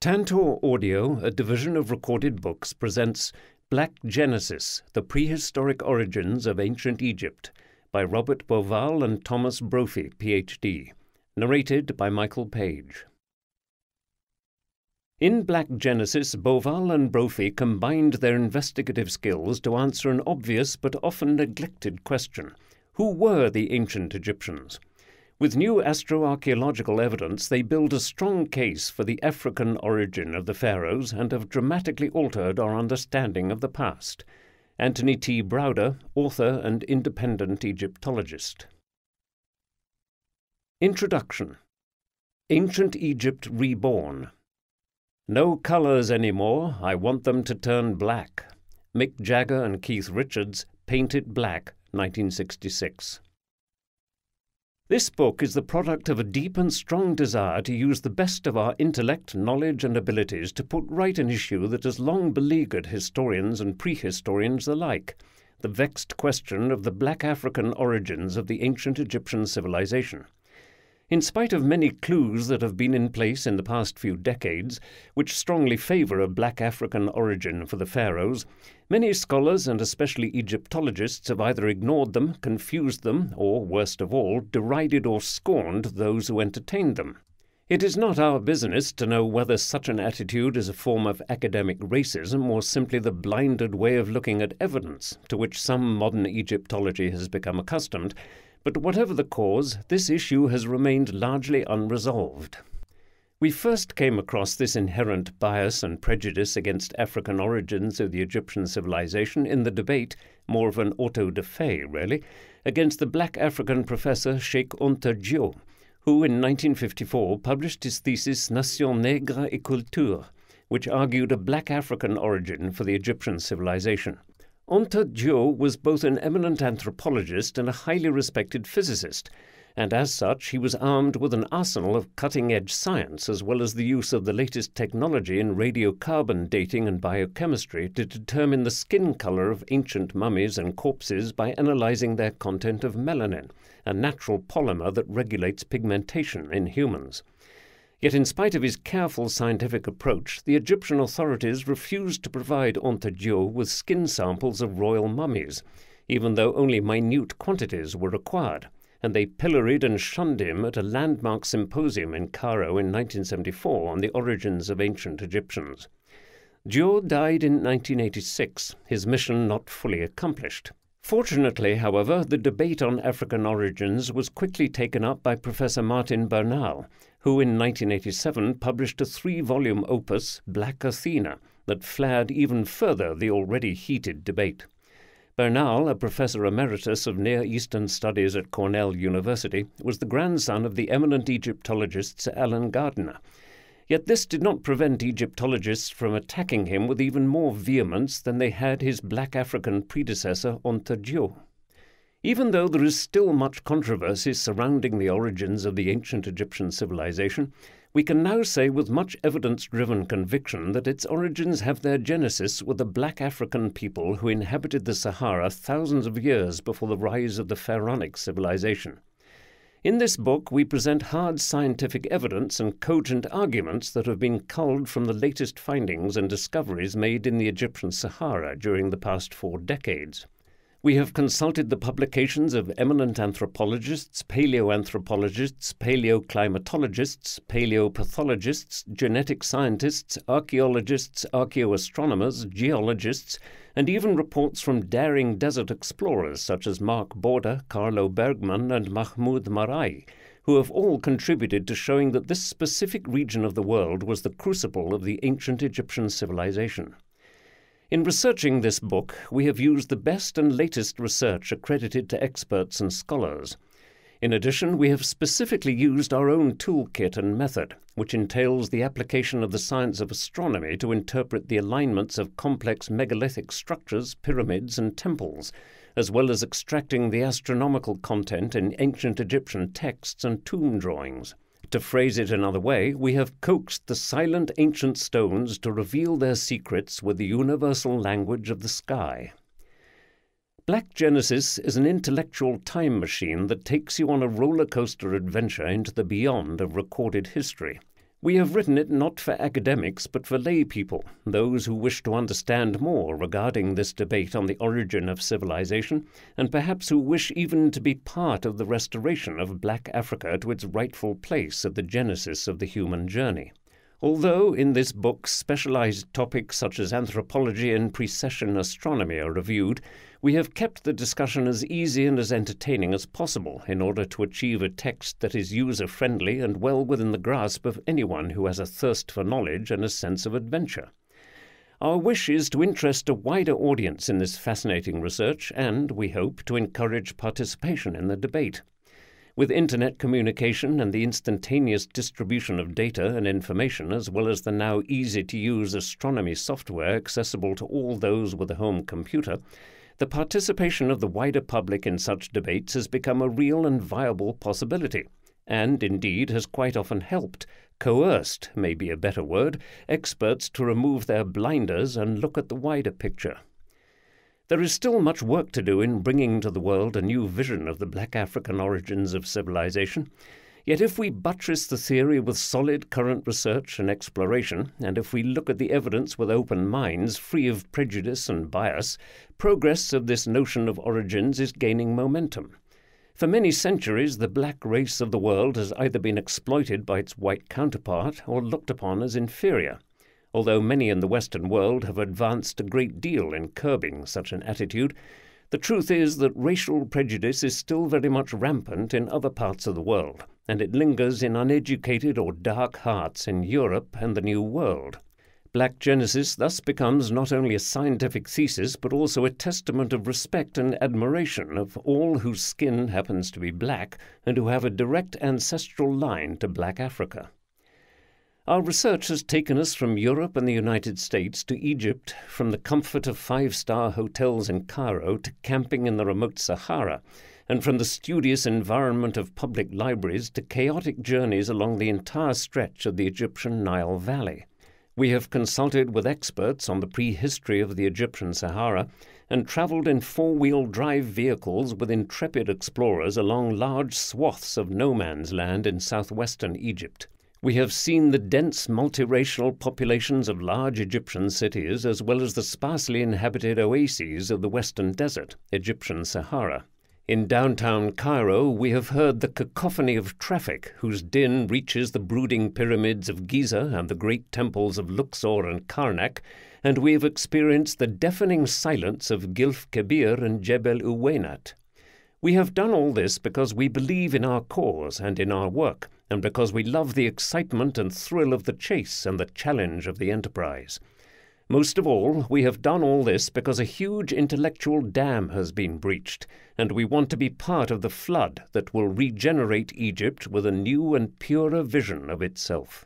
Tantor Audio, a division of recorded books, presents Black Genesis The Prehistoric Origins of Ancient Egypt by Robert Bauval and Thomas Brophy, Ph.D. Narrated by Michael Page. In Black Genesis, Bauval and Brophy combined their investigative skills to answer an obvious but often neglected question Who were the ancient Egyptians? With new astroarchaeological evidence, they build a strong case for the African origin of the pharaohs and have dramatically altered our understanding of the past. Anthony T. Browder, author and independent Egyptologist. Introduction Ancient Egypt Reborn. No colors anymore, I want them to turn black. Mick Jagger and Keith Richards, Paint It Black, 1966. This book is the product of a deep and strong desire to use the best of our intellect, knowledge, and abilities to put right an issue that has long beleaguered historians and prehistorians alike the vexed question of the black African origins of the ancient Egyptian civilization. In spite of many clues that have been in place in the past few decades, which strongly favor a black African origin for the pharaohs, many scholars and especially Egyptologists have either ignored them, confused them, or, worst of all, derided or scorned those who entertained them. It is not our business to know whether such an attitude is a form of academic racism or simply the blinded way of looking at evidence to which some modern Egyptology has become accustomed, but whatever the cause, this issue has remained largely unresolved. We first came across this inherent bias and prejudice against African origins of the Egyptian civilization in the debate, more of an auto da fe, really, against the black African professor Cheikh Anta Diop, who in 1954 published his thesis Nation Nègre et Culture, which argued a black African origin for the Egyptian civilization. Anta Diop was both an eminent anthropologist and a highly respected physicist, and as such he was armed with an arsenal of cutting-edge science as well as the use of the latest technology in radiocarbon dating and biochemistry to determine the skin color of ancient mummies and corpses by analyzing their content of melanin, a natural polymer that regulates pigmentation in humans. Yet, in spite of his careful scientific approach, the Egyptian authorities refused to provide Anta Diop with skin samples of royal mummies, even though only minute quantities were required, and they pilloried and shunned him at a landmark symposium in Cairo in 1974 on the origins of ancient Egyptians. Diop died in 1986, his mission not fully accomplished. Fortunately, however, the debate on African origins was quickly taken up by Professor Martin Bernal, who in 1987 published a three volume opus, Black Athena, that flared even further the already heated debate. Bernal, a professor emeritus of Near Eastern Studies at Cornell University, was the grandson of the eminent Egyptologist Sir Alan Gardiner. Yet this did not prevent Egyptologists from attacking him with even more vehemence than they had his black African predecessor Anta Diop. Even though there is still much controversy surrounding the origins of the ancient Egyptian civilization, we can now say with much evidence driven conviction that its origins have their genesis with the black African people who inhabited the Sahara thousands of years before the rise of the pharaonic civilization. In this book, we present hard scientific evidence and cogent arguments that have been culled from the latest findings and discoveries made in the Egyptian Sahara during the past four decades. We have consulted the publications of eminent anthropologists, paleoanthropologists, paleoclimatologists, paleopathologists, genetic scientists, archaeologists, archaeoastronomers, geologists, and even reports from daring desert explorers such as Mark Borda, Carlo Bergmann, and Mahmoud Marai, who have all contributed to showing that this specific region of the world was the crucible of the ancient Egyptian civilization. In researching this book, we have used the best and latest research accredited to experts and scholars. In addition, we have specifically used our own toolkit and method, which entails the application of the science of astronomy to interpret the alignments of complex megalithic structures, pyramids, and temples, as well as extracting the astronomical content in ancient Egyptian texts and tomb drawings. To phrase it another way, we have coaxed the silent ancient stones to reveal their secrets with the universal language of the sky. Black Genesis is an intellectual time machine that takes you on a roller coaster adventure into the beyond of recorded history. We have written it not for academics, but for lay people, those who wish to understand more regarding this debate on the origin of civilization, and perhaps who wish even to be part of the restoration of black Africa to its rightful place at the genesis of the human journey. Although in this book specialized topics such as anthropology and precession astronomy are reviewed, we have kept the discussion as easy and as entertaining as possible in order to achieve a text that is user friendly and well within the grasp of anyone who has a thirst for knowledge and a sense of adventure. Our wish is to interest a wider audience in this fascinating research and, we hope, to encourage participation in the debate. With internet communication and the instantaneous distribution of data and information, as well as the now easy to use astronomy software accessible to all those with a home computer, the participation of the wider public in such debates has become a real and viable possibility, and indeed has quite often helped, coerced may be a better word, experts to remove their blinders and look at the wider picture. There is still much work to do in bringing to the world a new vision of the black African origins of civilization. Yet if we buttress the theory with solid current research and exploration, and if we look at the evidence with open minds, free of prejudice and bias, progress of this notion of origins is gaining momentum. For many centuries, the black race of the world has either been exploited by its white counterpart or looked upon as inferior although many in the Western world have advanced a great deal in curbing such an attitude, the truth is that racial prejudice is still very much rampant in other parts of the world, and it lingers in uneducated or dark hearts in Europe and the New World. Black Genesis thus becomes not only a scientific thesis, but also a testament of respect and admiration of all whose skin happens to be black and who have a direct ancestral line to black Africa. Our research has taken us from Europe and the United States to Egypt, from the comfort of five star hotels in Cairo to camping in the remote Sahara, and from the studious environment of public libraries to chaotic journeys along the entire stretch of the Egyptian Nile Valley. We have consulted with experts on the prehistory of the Egyptian Sahara and traveled in four wheel drive vehicles with intrepid explorers along large swaths of no man's land in southwestern Egypt. We have seen the dense multiracial populations of large Egyptian cities as well as the sparsely inhabited oases of the western desert, Egyptian Sahara. In downtown Cairo, we have heard the cacophony of traffic whose din reaches the brooding pyramids of Giza and the great temples of Luxor and Karnak, and we have experienced the deafening silence of Gilf Kebir and Jebel Uweinat. We have done all this because we believe in our cause and in our work and because we love the excitement and thrill of the chase and the challenge of the enterprise. Most of all, we have done all this because a huge intellectual dam has been breached, and we want to be part of the flood that will regenerate Egypt with a new and purer vision of itself.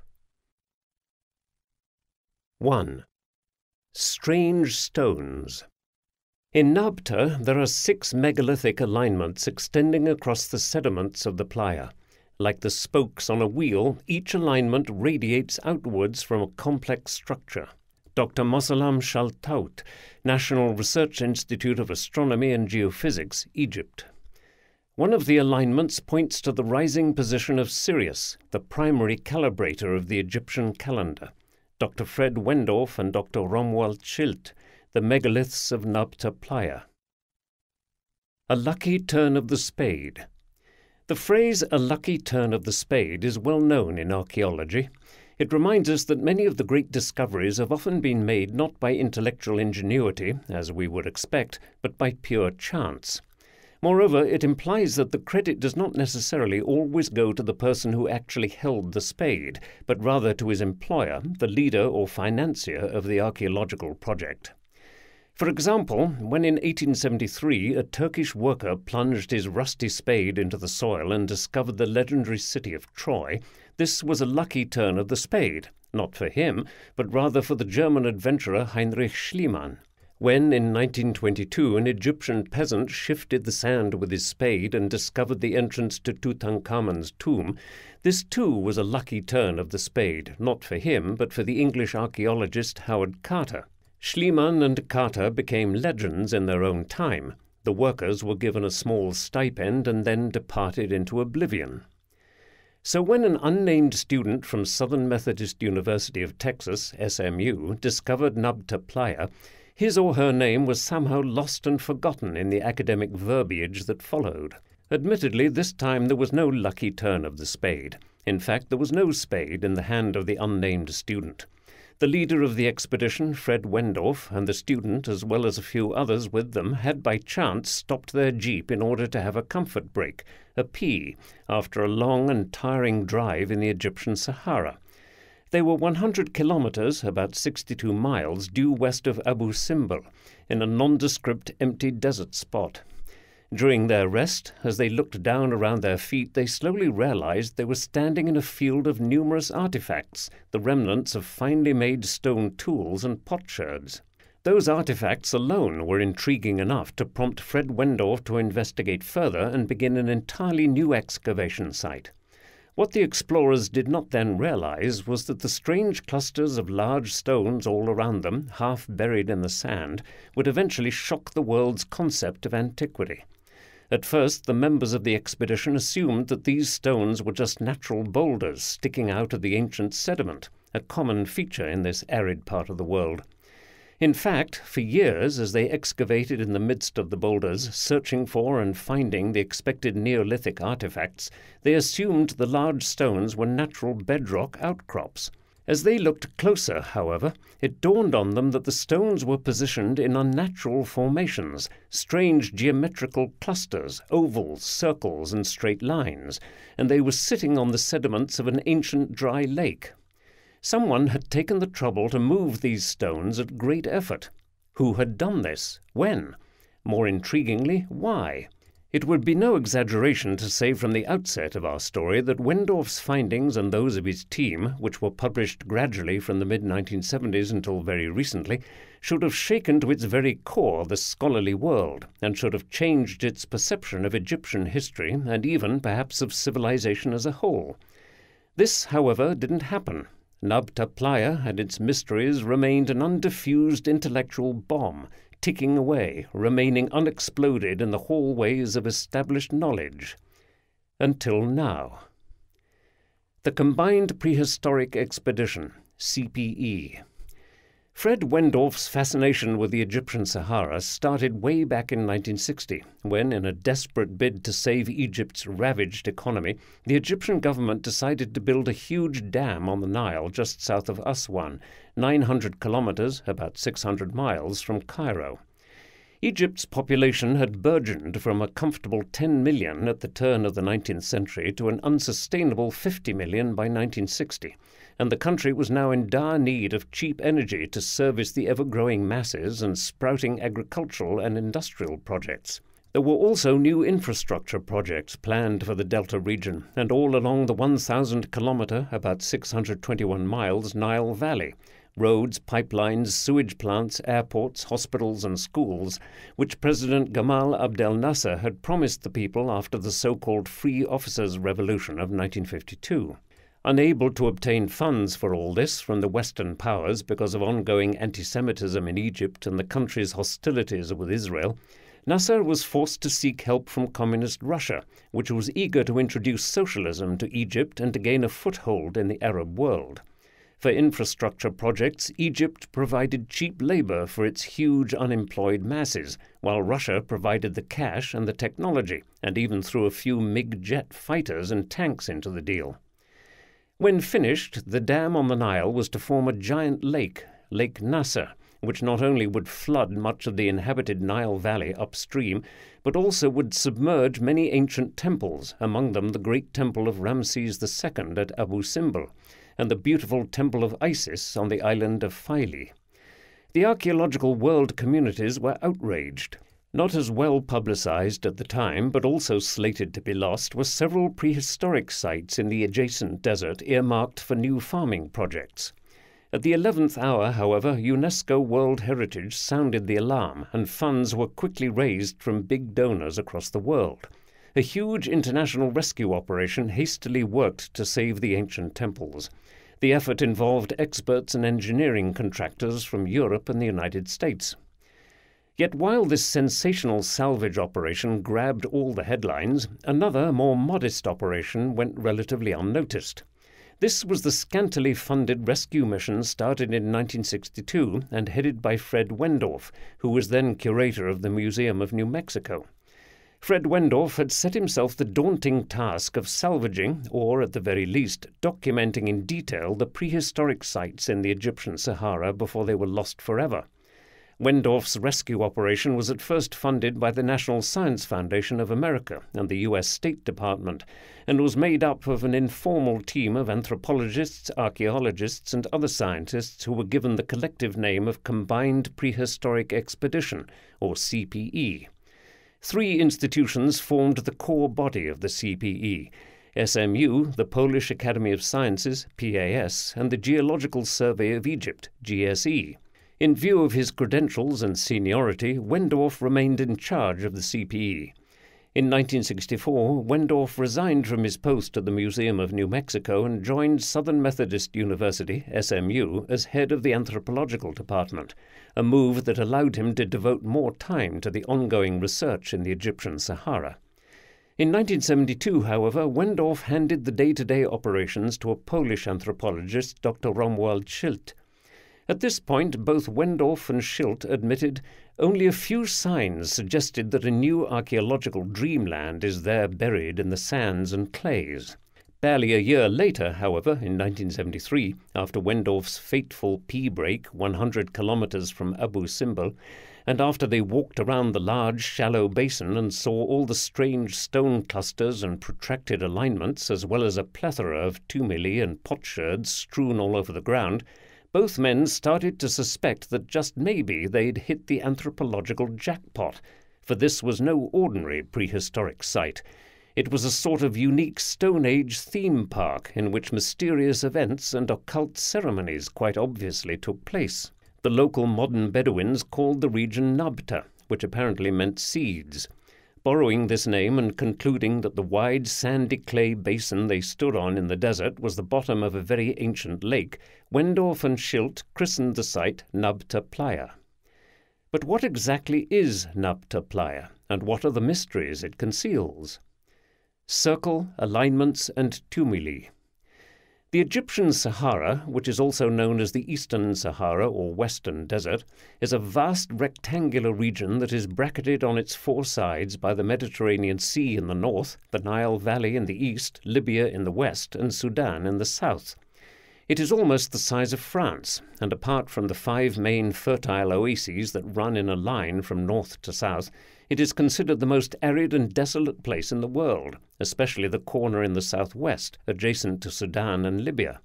1. Strange Stones In Nabta, there are six megalithic alignments extending across the sediments of the playa. Like the spokes on a wheel, each alignment radiates outwards from a complex structure. Dr. Mosallam Shaltout, National Research Institute of Astronomy and Geophysics, Egypt. One of the alignments points to the rising position of Sirius, the primary calibrator of the Egyptian calendar. Dr. Fred Wendorf and Dr. Romuald Schild, the megaliths of Nabta Playa. A lucky turn of the spade. The phrase a lucky turn of the spade is well known in archaeology. It reminds us that many of the great discoveries have often been made not by intellectual ingenuity, as we would expect, but by pure chance. Moreover, it implies that the credit does not necessarily always go to the person who actually held the spade, but rather to his employer, the leader or financier of the archaeological project. For example, when in 1873 a Turkish worker plunged his rusty spade into the soil and discovered the legendary city of Troy, this was a lucky turn of the spade, not for him, but rather for the German adventurer Heinrich Schliemann. When in 1922 an Egyptian peasant shifted the sand with his spade and discovered the entrance to Tutankhamun's tomb, this too was a lucky turn of the spade, not for him, but for the English archaeologist Howard Carter. Schliemann and Carter became legends in their own time. The workers were given a small stipend and then departed into oblivion. So when an unnamed student from Southern Methodist University of Texas, SMU, discovered Nabta Playa, his or her name was somehow lost and forgotten in the academic verbiage that followed. Admittedly, this time there was no lucky turn of the spade. In fact, there was no spade in the hand of the unnamed student. The leader of the expedition, Fred Wendorf, and the student, as well as a few others with them, had by chance stopped their jeep in order to have a comfort break, a pee, after a long and tiring drive in the Egyptian Sahara. They were 100 kilometers, about 62 miles, due west of Abu Simbel, in a nondescript empty desert spot. During their rest, as they looked down around their feet, they slowly realized they were standing in a field of numerous artifacts, the remnants of finely made stone tools and potsherds. Those artifacts alone were intriguing enough to prompt Fred Wendorf to investigate further and begin an entirely new excavation site. What the explorers did not then realize was that the strange clusters of large stones all around them, half buried in the sand, would eventually shock the world's concept of antiquity. At first, the members of the expedition assumed that these stones were just natural boulders sticking out of the ancient sediment, a common feature in this arid part of the world. In fact, for years, as they excavated in the midst of the boulders, searching for and finding the expected Neolithic artifacts, they assumed the large stones were natural bedrock outcrops. As they looked closer, however, it dawned on them that the stones were positioned in unnatural formations, strange geometrical clusters, ovals, circles, and straight lines, and they were sitting on the sediments of an ancient dry lake. Someone had taken the trouble to move these stones at great effort. Who had done this? When? More intriguingly, why? It would be no exaggeration to say from the outset of our story that Wendorf's findings and those of his team, which were published gradually from the mid 1970s until very recently, should have shaken to its very core the scholarly world and should have changed its perception of Egyptian history and even perhaps of civilization as a whole. This, however, didn't happen. Nabta Playa and its mysteries remained an undiffused intellectual bomb ticking away, remaining unexploded in the hallways of established knowledge. Until now. The Combined Prehistoric Expedition, CPE. Fred Wendorf's fascination with the Egyptian Sahara started way back in 1960, when, in a desperate bid to save Egypt's ravaged economy, the Egyptian government decided to build a huge dam on the Nile just south of Aswan, 900 kilometers, about 600 miles, from Cairo. Egypt's population had burgeoned from a comfortable 10 million at the turn of the 19th century to an unsustainable 50 million by 1960, and the country was now in dire need of cheap energy to service the ever growing masses and sprouting agricultural and industrial projects. There were also new infrastructure projects planned for the Delta region and all along the 1,000 kilometer, about 621 miles, Nile Valley, roads, pipelines, sewage plants, airports, hospitals, and schools, which President Gamal Abdel Nasser had promised the people after the so called Free Officers' Revolution of 1952. Unable to obtain funds for all this from the Western powers because of ongoing anti Semitism in Egypt and the country's hostilities with Israel, Nasser was forced to seek help from Communist Russia, which was eager to introduce socialism to Egypt and to gain a foothold in the Arab world. For infrastructure projects, Egypt provided cheap labor for its huge unemployed masses, while Russia provided the cash and the technology, and even threw a few MiG jet fighters and tanks into the deal. When finished, the dam on the Nile was to form a giant lake, Lake Nasser, which not only would flood much of the inhabited Nile Valley upstream, but also would submerge many ancient temples, among them the great temple of Ramses II at Abu Simbel and the beautiful temple of Isis on the island of Philae. The archaeological world communities were outraged. Not as well publicized at the time, but also slated to be lost, were several prehistoric sites in the adjacent desert earmarked for new farming projects. At the eleventh hour, however, UNESCO World Heritage sounded the alarm, and funds were quickly raised from big donors across the world. A huge international rescue operation hastily worked to save the ancient temples. The effort involved experts and engineering contractors from Europe and the United States. Yet while this sensational salvage operation grabbed all the headlines, another, more modest operation went relatively unnoticed. This was the scantily funded rescue mission started in 1962 and headed by Fred Wendorf, who was then curator of the Museum of New Mexico. Fred Wendorf had set himself the daunting task of salvaging, or at the very least, documenting in detail the prehistoric sites in the Egyptian Sahara before they were lost forever. Wendorf's rescue operation was at first funded by the National Science Foundation of America and the U.S. State Department, and was made up of an informal team of anthropologists, archaeologists, and other scientists who were given the collective name of Combined Prehistoric Expedition, or CPE. Three institutions formed the core body of the CPE. SMU, the Polish Academy of Sciences, PAS, and the Geological Survey of Egypt, GSE. In view of his credentials and seniority, Wendorf remained in charge of the CPE. In 1964, Wendorf resigned from his post at the Museum of New Mexico and joined Southern Methodist University, SMU, as head of the anthropological department, a move that allowed him to devote more time to the ongoing research in the Egyptian Sahara. In 1972, however, Wendorf handed the day to day operations to a Polish anthropologist, Dr. Romuald Schild. At this point, both Wendorf and Schild admitted only a few signs suggested that a new archaeological dreamland is there buried in the sands and clays. Barely a year later, however, in 1973, after Wendorf's fateful pee break 100 kilometers from Abu Simbel, and after they walked around the large, shallow basin and saw all the strange stone clusters and protracted alignments, as well as a plethora of tumuli and potsherds strewn all over the ground, both men started to suspect that just maybe they'd hit the anthropological jackpot, for this was no ordinary prehistoric site. It was a sort of unique Stone Age theme park in which mysterious events and occult ceremonies quite obviously took place. The local modern Bedouins called the region Nabta, which apparently meant seeds. Borrowing this name and concluding that the wide sandy clay basin they stood on in the desert was the bottom of a very ancient lake, Wendorf and Schild christened the site Nabta Playa. But what exactly is Nabta Playa, and what are the mysteries it conceals? Circle, alignments, and tumuli. The Egyptian Sahara, which is also known as the Eastern Sahara or Western Desert, is a vast rectangular region that is bracketed on its four sides by the Mediterranean Sea in the north, the Nile Valley in the east, Libya in the west, and Sudan in the south. It is almost the size of France, and apart from the five main fertile oases that run in a line from north to south, it is considered the most arid and desolate place in the world, especially the corner in the southwest, adjacent to Sudan and Libya.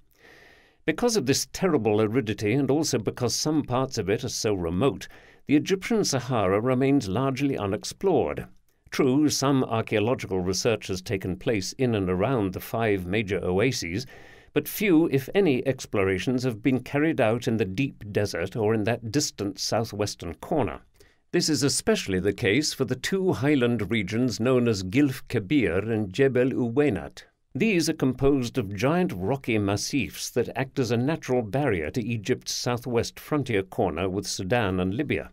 Because of this terrible aridity, and also because some parts of it are so remote, the Egyptian Sahara remains largely unexplored. True, some archaeological research has taken place in and around the five major oases, but few, if any, explorations have been carried out in the deep desert or in that distant southwestern corner. This is especially the case for the two highland regions known as Gilf Kebir and Jebel Uweinat. These are composed of giant rocky massifs that act as a natural barrier to Egypt's southwest frontier corner with Sudan and Libya.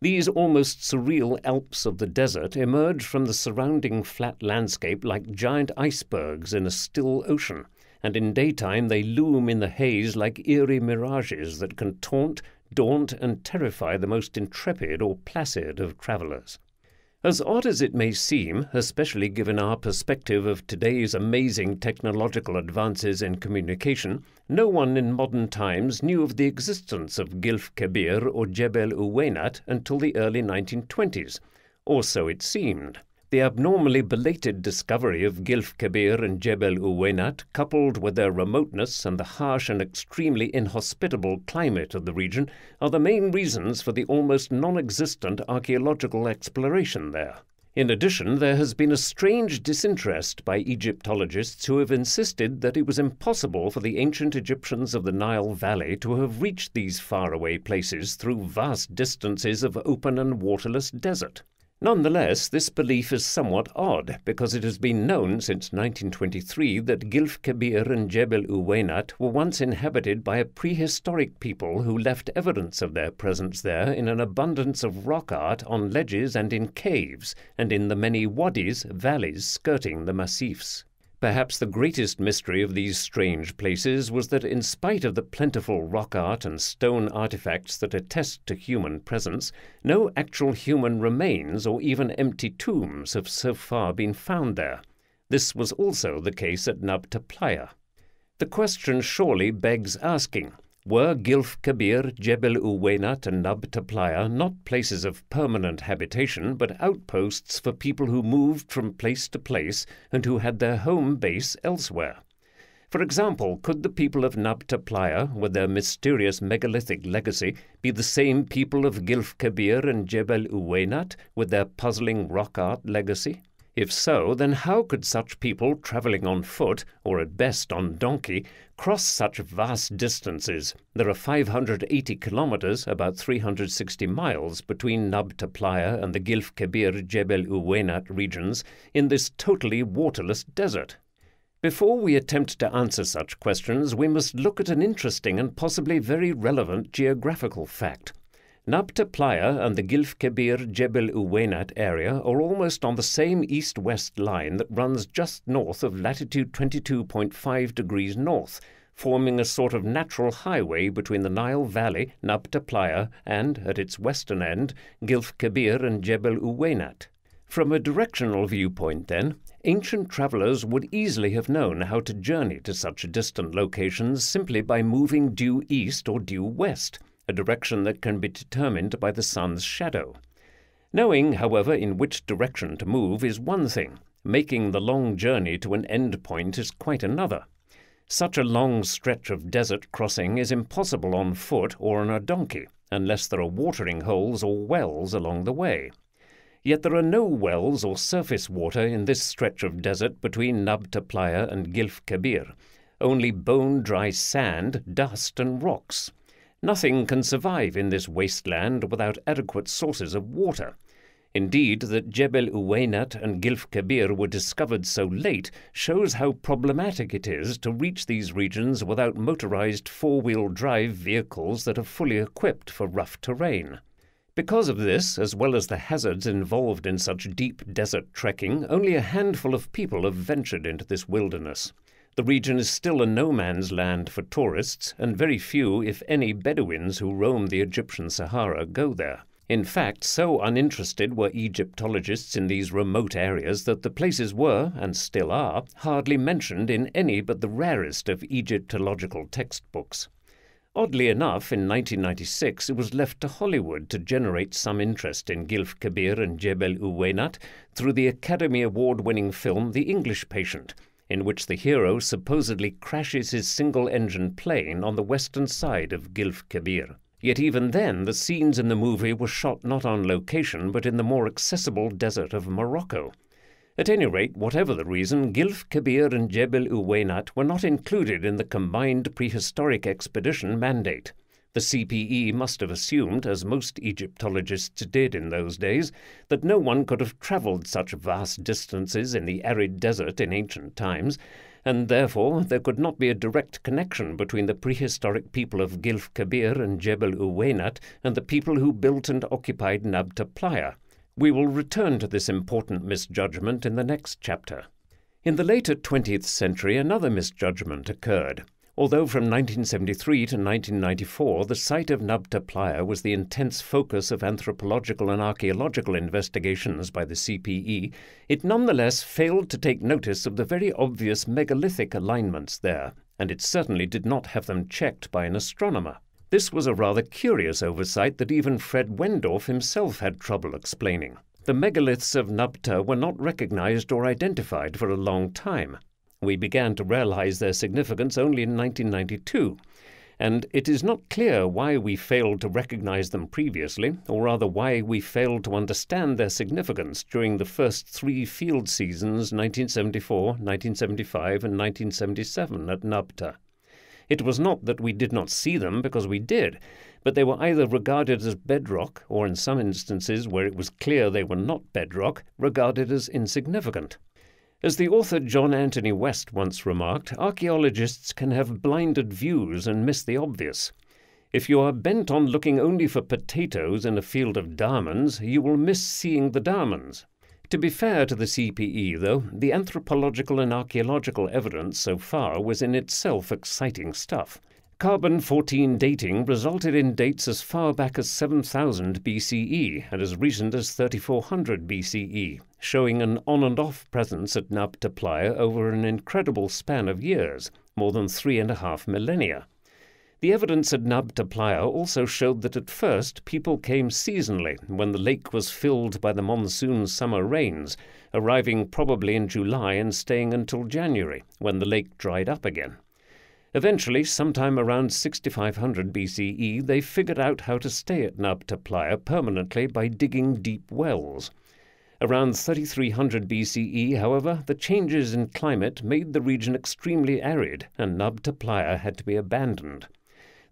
These almost surreal Alps of the desert emerge from the surrounding flat landscape like giant icebergs in a still ocean, and in daytime they loom in the haze like eerie mirages that can taunt, daunt, and terrify the most intrepid or placid of travellers. As odd as it may seem, especially given our perspective of today's amazing technological advances in communication, no one in modern times knew of the existence of Gilf Kebir or Jebel Uweinat until the early 1920s, or so it seemed. The abnormally belated discovery of Gilf Kebir and Jebel Uweinat, coupled with their remoteness and the harsh and extremely inhospitable climate of the region, are the main reasons for the almost non existent archaeological exploration there. In addition, there has been a strange disinterest by Egyptologists who have insisted that it was impossible for the ancient Egyptians of the Nile Valley to have reached these faraway places through vast distances of open and waterless desert. Nonetheless, this belief is somewhat odd because it has been known since 1923 that Gilf Kebir and Jebel Uwainat were once inhabited by a prehistoric people who left evidence of their presence there in an abundance of rock art on ledges and in caves, and in the many wadis, valleys skirting the massifs. Perhaps the greatest mystery of these strange places was that, in spite of the plentiful rock art and stone artifacts that attest to human presence, no actual human remains or even empty tombs have so far been found there. This was also the case at Nabta Playa. The question surely begs asking were Gilf Kebir, Jebel Uwainat, and Nabta Playa not places of permanent habitation, but outposts for people who moved from place to place and who had their home base elsewhere? For example, could the people of Nabta Playa, with their mysterious megalithic legacy, be the same people of Gilf Kebir and Jebel Uwainat, with their puzzling rock art legacy? If so, then how could such people travelling on foot, or at best on donkey, cross such vast distances? There are 580 kilometres, about 360 miles, between Nabta Playa and the Gilf Kebir Jebel Uwainat regions in this totally waterless desert. Before we attempt to answer such questions, we must look at an interesting and possibly very relevant geographical fact. Nabta Playa and the Gilf Kebir Jebel Uwainat area are almost on the same east west line that runs just north of latitude 22.5 degrees north, forming a sort of natural highway between the Nile Valley, Nabta Playa, and, at its western end, Gilf Kebir and Jebel Uwainat. From a directional viewpoint, then, ancient travellers would easily have known how to journey to such distant locations simply by moving due east or due west a direction that can be determined by the sun's shadow. Knowing, however, in which direction to move is one thing. Making the long journey to an end point is quite another. Such a long stretch of desert crossing is impossible on foot or on a donkey, unless there are watering holes or wells along the way. Yet there are no wells or surface water in this stretch of desert between Nabta Playa and Gilf Kebir, only bone dry sand, dust, and rocks. Nothing can survive in this wasteland without adequate sources of water. Indeed, that Jebel Uwainat and Gilf Kebir were discovered so late shows how problematic it is to reach these regions without motorized four wheel drive vehicles that are fully equipped for rough terrain. Because of this, as well as the hazards involved in such deep desert trekking, only a handful of people have ventured into this wilderness. The region is still a no man's land for tourists, and very few, if any, Bedouins who roam the Egyptian Sahara go there. In fact, so uninterested were Egyptologists in these remote areas that the places were, and still are, hardly mentioned in any but the rarest of Egyptological textbooks. Oddly enough, in 1996 it was left to Hollywood to generate some interest in Gilf Kebir and Jebel Uwainat through the Academy Award winning film The English Patient in which the hero supposedly crashes his single engine plane on the western side of Gilf Kebir. Yet even then, the scenes in the movie were shot not on location but in the more accessible desert of Morocco. At any rate, whatever the reason, Gilf Kebir and Jebel Uwainat were not included in the combined prehistoric expedition mandate. The CPE must have assumed, as most Egyptologists did in those days, that no one could have travelled such vast distances in the arid desert in ancient times, and therefore there could not be a direct connection between the prehistoric people of Gilf Kebir and Jebel Uwainat and the people who built and occupied Nabta Playa. We will return to this important misjudgment in the next chapter. In the later 20th century, another misjudgment occurred. Although from 1973 to 1994 the site of Nabta Playa was the intense focus of anthropological and archaeological investigations by the CPE, it nonetheless failed to take notice of the very obvious megalithic alignments there, and it certainly did not have them checked by an astronomer. This was a rather curious oversight that even Fred Wendorf himself had trouble explaining. The megaliths of Nabta were not recognized or identified for a long time. We began to realize their significance only in 1992, and it is not clear why we failed to recognize them previously, or rather why we failed to understand their significance during the first three field seasons 1974, 1975, and 1977 at Nabta. It was not that we did not see them, because we did, but they were either regarded as bedrock, or in some instances where it was clear they were not bedrock, regarded as insignificant. As the author John Anthony West once remarked, archaeologists can have blinded views and miss the obvious. If you are bent on looking only for potatoes in a field of diamonds, you will miss seeing the diamonds. To be fair to the CPE, though, the anthropological and archaeological evidence so far was in itself exciting stuff. Carbon 14 dating resulted in dates as far back as 7000 BCE and as recent as 3400 BCE, showing an on and off presence at Nabta Playa over an incredible span of years, more than three and a half millennia. The evidence at Nabta Playa also showed that at first people came seasonally when the lake was filled by the monsoon summer rains, arriving probably in July and staying until January, when the lake dried up again. Eventually, sometime around 6500 BCE, they figured out how to stay at Nabta Playa permanently by digging deep wells. Around 3300 BCE, however, the changes in climate made the region extremely arid, and Nabta Playa had to be abandoned.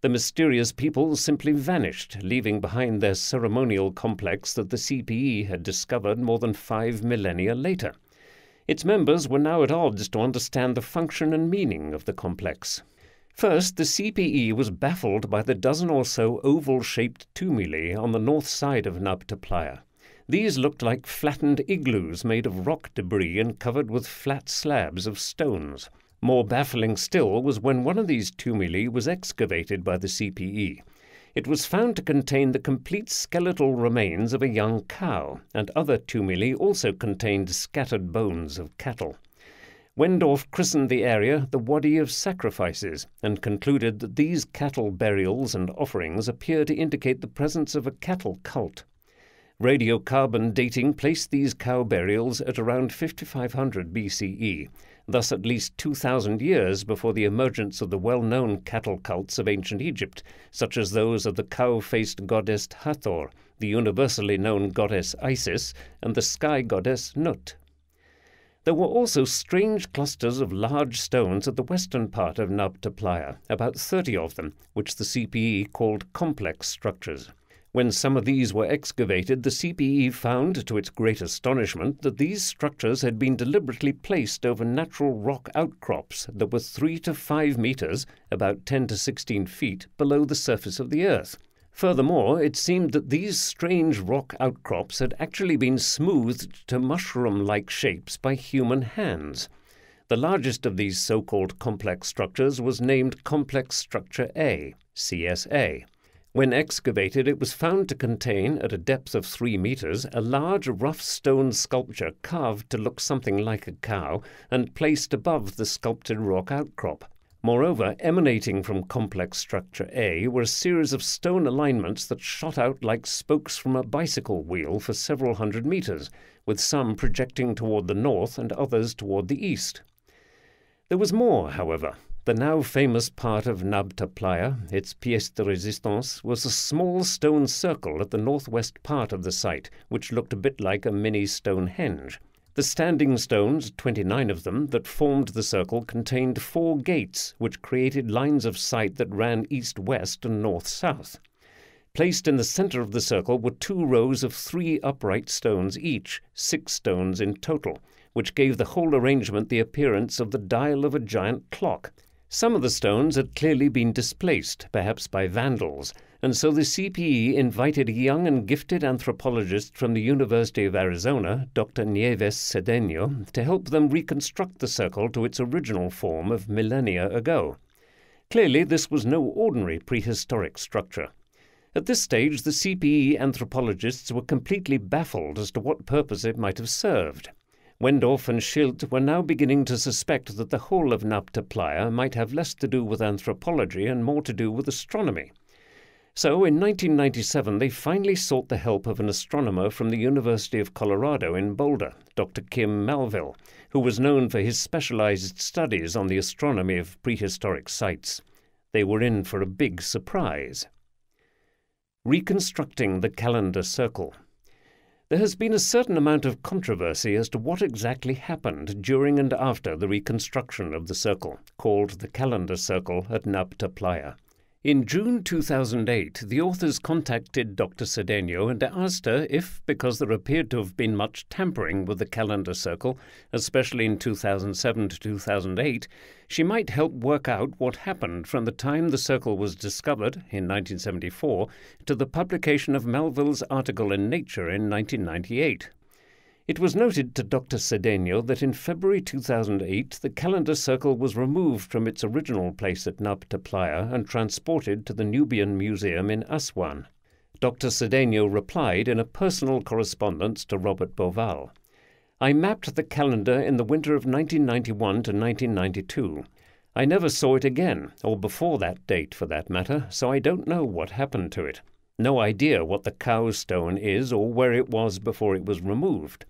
The mysterious people simply vanished, leaving behind their ceremonial complex that the CPE had discovered more than five millennia later. Its members were now at odds to understand the function and meaning of the complex. First, the CPE was baffled by the dozen or so oval shaped tumuli on the north side of Nabta Playa. These looked like flattened igloos made of rock debris and covered with flat slabs of stones. More baffling still was when one of these tumuli was excavated by the CPE. It was found to contain the complete skeletal remains of a young cow, and other tumuli also contained scattered bones of cattle. Wendorf christened the area the Wadi of Sacrifices and concluded that these cattle burials and offerings appear to indicate the presence of a cattle cult. Radiocarbon dating placed these cow burials at around 5500 BCE, thus at least 2000 years before the emergence of the well known cattle cults of ancient Egypt, such as those of the cow faced goddess Hathor, the universally known goddess Isis, and the sky goddess Nut. There were also strange clusters of large stones at the western part of Nabta Playa, about 30 of them, which the CPE called complex structures. When some of these were excavated, the CPE found, to its great astonishment, that these structures had been deliberately placed over natural rock outcrops that were 3 to 5 meters, about 10 to 16 feet, below the surface of the earth. Furthermore, it seemed that these strange rock outcrops had actually been smoothed to mushroom like shapes by human hands. The largest of these so called complex structures was named Complex Structure A, CSA. When excavated, it was found to contain, at a depth of three meters, a large rough stone sculpture carved to look something like a cow and placed above the sculpted rock outcrop. Moreover, emanating from complex structure A were a series of stone alignments that shot out like spokes from a bicycle wheel for several hundred meters, with some projecting toward the north and others toward the east. There was more, however. The now famous part of Nabta Playa, its pièce de résistance, was a small stone circle at the northwest part of the site, which looked a bit like a mini Stonehenge. The standing stones, 29 of them, that formed the circle contained four gates, which created lines of sight that ran east west and north south. Placed in the center of the circle were two rows of three upright stones each, six stones in total, which gave the whole arrangement the appearance of the dial of a giant clock. Some of the stones had clearly been displaced, perhaps by vandals, and so the CPE invited a young and gifted anthropologist from the University of Arizona, Dr. Nieves Zedeño, to help them reconstruct the circle to its original form of millennia ago. Clearly, this was no ordinary prehistoric structure. At this stage, the CPE anthropologists were completely baffled as to what purpose it might have served. Wendorf and Schild were now beginning to suspect that the whole of Nabta Playa might have less to do with anthropology and more to do with astronomy. So in 1997, they finally sought the help of an astronomer from the University of Colorado in Boulder, Dr. Kim Malville, who was known for his specialized studies on the astronomy of prehistoric sites. They were in for a big surprise. Reconstructing the calendar circle. There has been a certain amount of controversy as to what exactly happened during and after the reconstruction of the circle, called the Calendar Circle at Nabta Playa. In June 2008, the authors contacted Dr. Zedeño and asked her if, because there appeared to have been much tampering with the calendar circle, especially in 2007 to 2008, she might help work out what happened from the time the circle was discovered in 1974 to the publication of Malville's article in Nature in 1998. It was noted to Dr. Zedeño that in February 2008 the calendar circle was removed from its original place at Nabta Playa and transported to the Nubian Museum in Aswan. Dr. Zedeño replied in a personal correspondence to Robert Bauval. I mapped the calendar in the winter of 1991 to 1992. I never saw it again, or before that date for that matter, so I don't know what happened to it. No idea what the cow stone is or where it was before it was removed.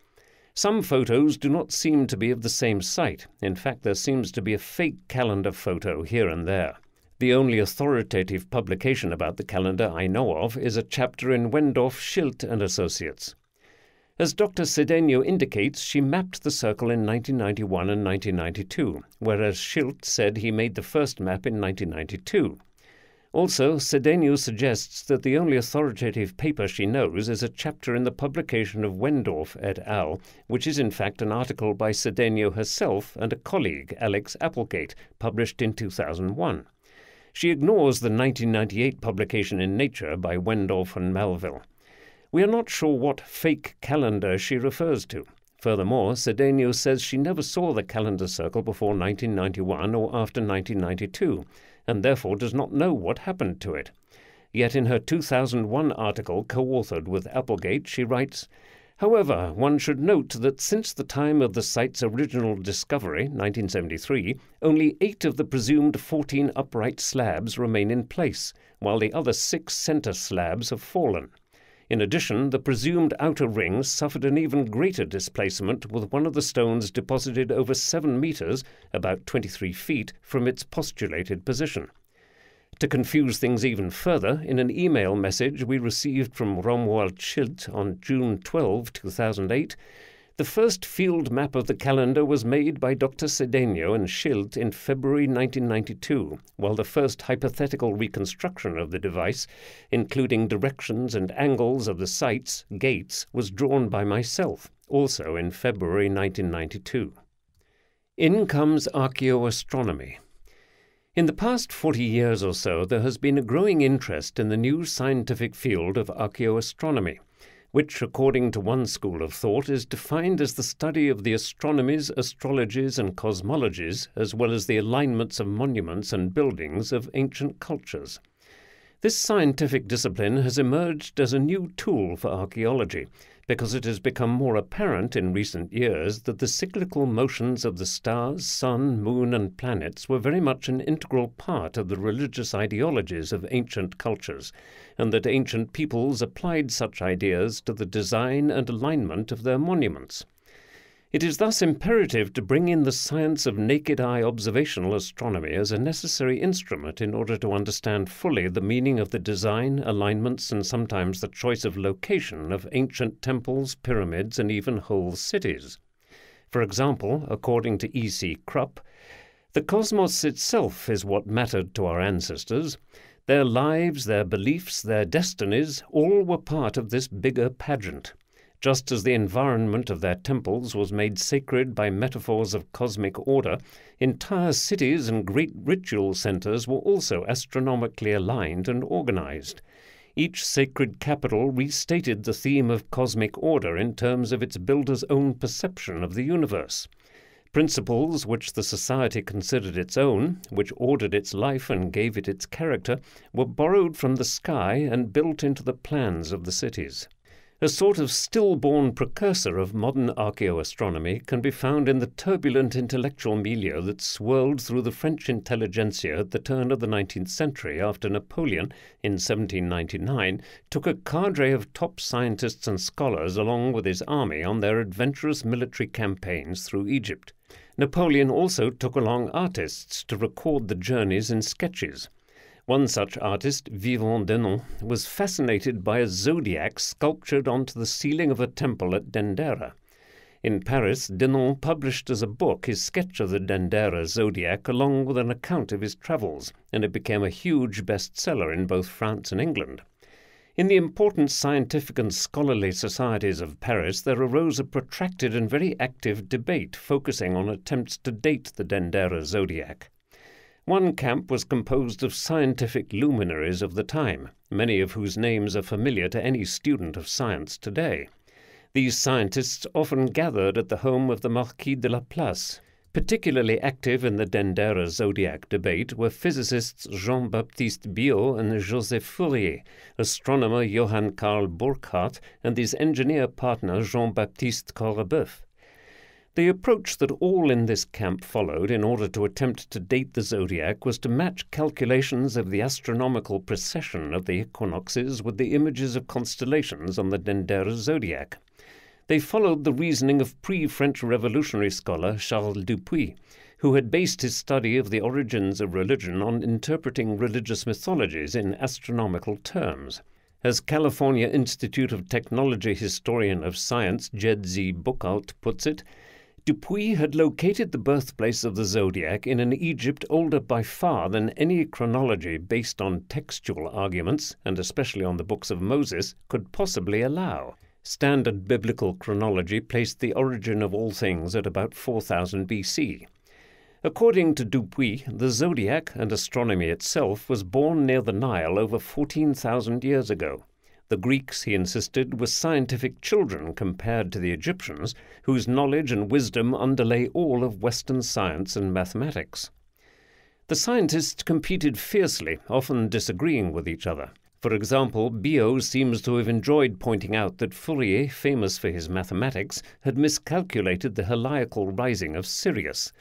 Some photos do not seem to be of the same site. In fact, there seems to be a fake calendar photo here and there. The only authoritative publication about the calendar I know of is a chapter in Wendorf, Schild and Associates. As Dr. Zedeño indicates, she mapped the circle in 1991 and 1992, whereas Schild said he made the first map in 1992. Also, Zedeño suggests that the only authoritative paper she knows is a chapter in the publication of Wendorf et al., which is in fact an article by Zedeño herself and a colleague, Alex Applegate, published in 2001. She ignores the 1998 publication in Nature by Wendorf and Malville. We are not sure what fake calendar she refers to. Furthermore, Zedeño says she never saw the calendar circle before 1991 or after 1992 and therefore does not know what happened to it. Yet in her 2001 article, co authored with Applegate, she writes However, one should note that since the time of the site's original discovery, 1973, only eight of the presumed 14 upright slabs remain in place, while the other six center slabs have fallen. In addition, the presumed outer ring suffered an even greater displacement with one of the stones deposited over 7 meters, about 23 feet, from its postulated position. To confuse things even further, in an email message we received from Romuald Schild on June 12, 2008, the first field map of the calendar was made by Dr. Zedeño and Schild in February 1992, while the first hypothetical reconstruction of the device, including directions and angles of the sites, gates, was drawn by myself, also in February 1992. In comes archaeoastronomy. In the past 40 years or so, there has been a growing interest in the new scientific field of archaeoastronomy which, according to one school of thought, is defined as the study of the astronomies, astrologies, and cosmologies, as well as the alignments of monuments and buildings of ancient cultures. This scientific discipline has emerged as a new tool for archaeology because it has become more apparent in recent years that the cyclical motions of the stars, sun, moon, and planets were very much an integral part of the religious ideologies of ancient cultures, and that ancient peoples applied such ideas to the design and alignment of their monuments. It is thus imperative to bring in the science of naked eye observational astronomy as a necessary instrument in order to understand fully the meaning of the design, alignments, and sometimes the choice of location of ancient temples, pyramids, and even whole cities. For example, according to E. C. Krupp, the cosmos itself is what mattered to our ancestors. Their lives, their beliefs, their destinies, all were part of this bigger pageant. Just as the environment of their temples was made sacred by metaphors of cosmic order, entire cities and great ritual centers were also astronomically aligned and organized. Each sacred capital restated the theme of cosmic order in terms of its builder's own perception of the universe. Principles which the society considered its own, which ordered its life and gave it its character, were borrowed from the sky and built into the plans of the cities. A sort of stillborn precursor of modern archaeoastronomy can be found in the turbulent intellectual milieu that swirled through the French intelligentsia at the turn of the 19th century after Napoleon, in 1799, took a cadre of top scientists and scholars along with his army on their adventurous military campaigns through Egypt. Napoleon also took along artists to record the journeys in sketches. One such artist, Vivant Denon, was fascinated by a zodiac sculptured onto the ceiling of a temple at Dendera. In Paris, Denon published as a book his sketch of the Dendera zodiac along with an account of his travels, and it became a huge bestseller in both France and England. In the important scientific and scholarly societies of Paris, there arose a protracted and very active debate focusing on attempts to date the Dendera zodiac. One camp was composed of scientific luminaries of the time, many of whose names are familiar to any student of science today. These scientists often gathered at the home of the Marquis de Laplace. Particularly active in the Dendera zodiac debate were physicists Jean Baptiste Biot and Joseph Fourier, astronomer Johann Karl Burckhardt, and his engineer partner Jean Baptiste Correbœuf. The approach that all in this camp followed in order to attempt to date the zodiac was to match calculations of the astronomical precession of the equinoxes with the images of constellations on the Dendera zodiac. They followed the reasoning of pre French revolutionary scholar Charles Dupuis, who had based his study of the origins of religion on interpreting religious mythologies in astronomical terms. As California Institute of Technology historian of science Jed Z. Buchwald puts it, Dupuis had located the birthplace of the zodiac in an Egypt older by far than any chronology based on textual arguments, and especially on the books of Moses, could possibly allow. Standard biblical chronology placed the origin of all things at about 4000 BC. According to Dupuis, the zodiac and astronomy itself was born near the Nile over 14,000 years ago. The Greeks, he insisted, were scientific children compared to the Egyptians, whose knowledge and wisdom underlay all of Western science and mathematics. The scientists competed fiercely, often disagreeing with each other. For example, Biot seems to have enjoyed pointing out that Fourier, famous for his mathematics, had miscalculated the heliacal rising of Sirius.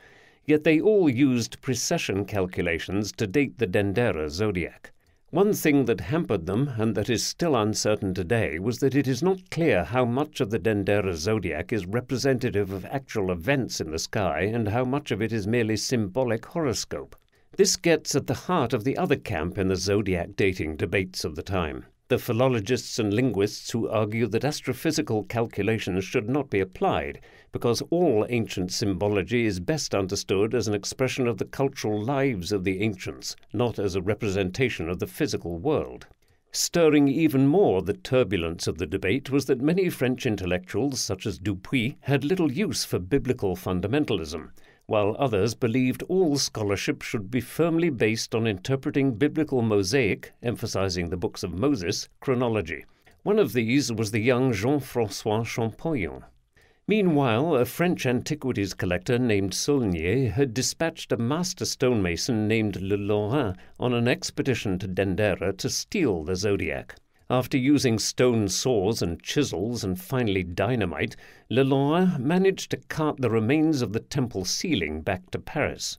Yet they all used precession calculations to date the Dendera zodiac. One thing that hampered them, and that is still uncertain today, was that it is not clear how much of the Dendera zodiac is representative of actual events in the sky and how much of it is merely symbolic horoscope. This gets at the heart of the other camp in the zodiac dating debates of the time the philologists and linguists who argue that astrophysical calculations should not be applied, because all ancient symbology is best understood as an expression of the cultural lives of the ancients, not as a representation of the physical world. Stirring even more the turbulence of the debate was that many French intellectuals, such as Dupuis, had little use for biblical fundamentalism, while others believed all scholarship should be firmly based on interpreting biblical mosaic, emphasizing the books of Moses, chronology. One of these was the young Jean Francois Champollion. Meanwhile, a French antiquities collector named Saulnier had dispatched a master stonemason named Le Lorrain on an expedition to Dendera to steal the zodiac. After using stone saws and chisels and finally dynamite, Lelorrain managed to cart the remains of the temple ceiling back to Paris.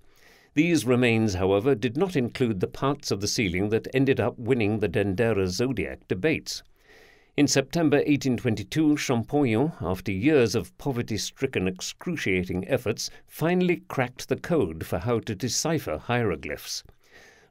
These remains, however, did not include the parts of the ceiling that ended up winning the Dendera zodiac debates. In September 1822, Champollion, after years of poverty stricken, excruciating efforts, finally cracked the code for how to decipher hieroglyphs.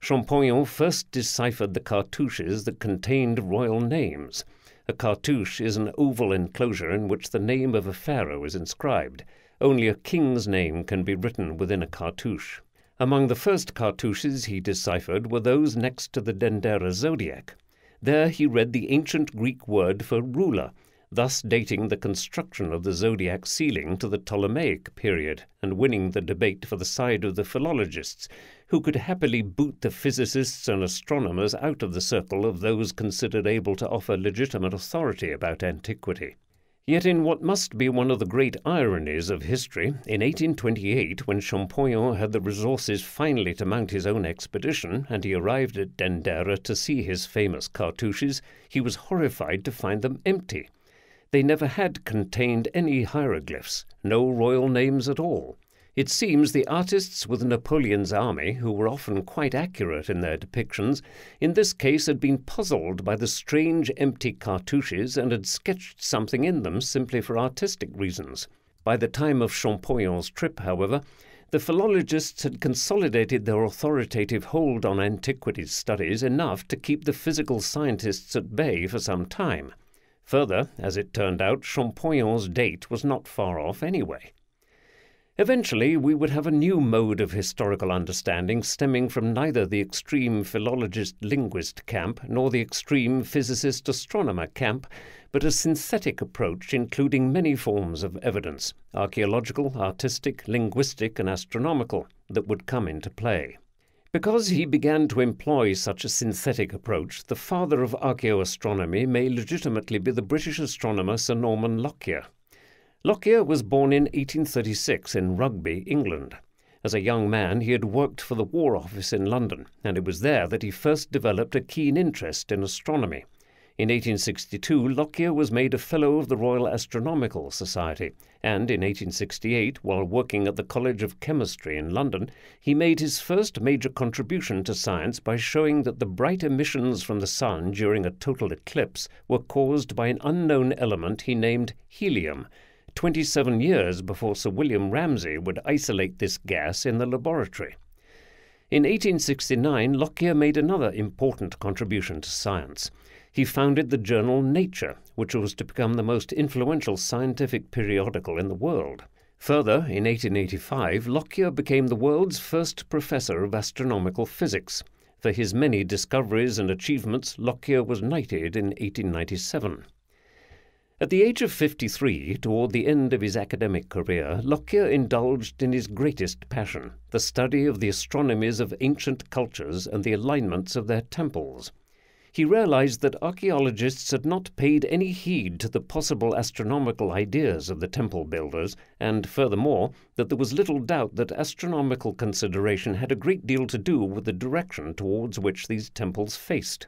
Champollion first deciphered the cartouches that contained royal names. A cartouche is an oval enclosure in which the name of a pharaoh is inscribed. Only a king's name can be written within a cartouche. Among the first cartouches he deciphered were those next to the Dendera zodiac. There he read the ancient Greek word for ruler, thus dating the construction of the zodiac ceiling to the Ptolemaic period and winning the debate for the side of the philologists, who could happily boot the physicists and astronomers out of the circle of those considered able to offer legitimate authority about antiquity. Yet, in what must be one of the great ironies of history, in 1828, when Champollion had the resources finally to mount his own expedition, and he arrived at Dendera to see his famous cartouches, he was horrified to find them empty. They never had contained any hieroglyphs, no royal names at all. It seems the artists with Napoleon's army, who were often quite accurate in their depictions, in this case had been puzzled by the strange empty cartouches and had sketched something in them simply for artistic reasons. By the time of Champollion's trip, however, The philologists had consolidated their authoritative hold on antiquities studies enough to keep the physical scientists at bay for some time. Further, as it turned out, Champollion's date was not far off anyway. Eventually, we would have a new mode of historical understanding stemming from neither the extreme philologist linguist camp nor the extreme physicist astronomer camp, but a synthetic approach including many forms of evidence archaeological, artistic, linguistic, and astronomical that would come into play. Because he began to employ such a synthetic approach, the father of archaeoastronomy may legitimately be the British astronomer Sir Norman Lockyer. Lockyer was born in 1836 in Rugby, England. As a young man, he had worked for the War Office in London, and it was there that he first developed a keen interest in astronomy. In 1862, Lockyer was made a Fellow of the Royal Astronomical Society, and in 1868, while working at the College of Chemistry in London, he made his first major contribution to science by showing that the bright emissions from the sun during a total eclipse were caused by an unknown element he named helium, 27 years before Sir William Ramsay would isolate this gas in the laboratory. In 1869, Lockyer made another important contribution to science he founded the journal Nature, which was to become the most influential scientific periodical in the world. Further, in 1885, Lockyer became the world's first professor of astronomical physics. For his many discoveries and achievements, Lockyer was knighted in 1897. At the age of 53, toward the end of his academic career, Lockyer indulged in his greatest passion, the study of the astronomies of ancient cultures and the alignments of their temples he realized that archaeologists had not paid any heed to the possible astronomical ideas of the temple builders, and furthermore, that there was little doubt that astronomical consideration had a great deal to do with the direction towards which these temples faced.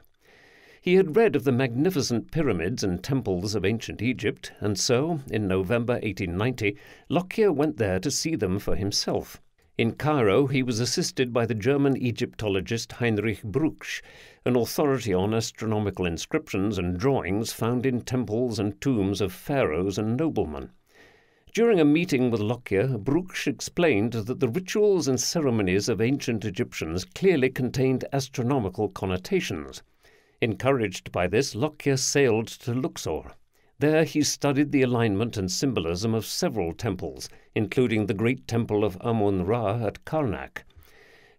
He had read of the magnificent pyramids and temples of ancient Egypt, and so, in November 1890, Lockyer went there to see them for himself. In Cairo, he was assisted by the German Egyptologist Heinrich Brugsch, an authority on astronomical inscriptions and drawings found in temples and tombs of pharaohs and noblemen. During a meeting with Lockyer, Brugsch explained that the rituals and ceremonies of ancient Egyptians clearly contained astronomical connotations. Encouraged by this, Lockyer sailed to Luxor. There he studied the alignment and symbolism of several temples, including the great temple of Amun Ra at Karnak.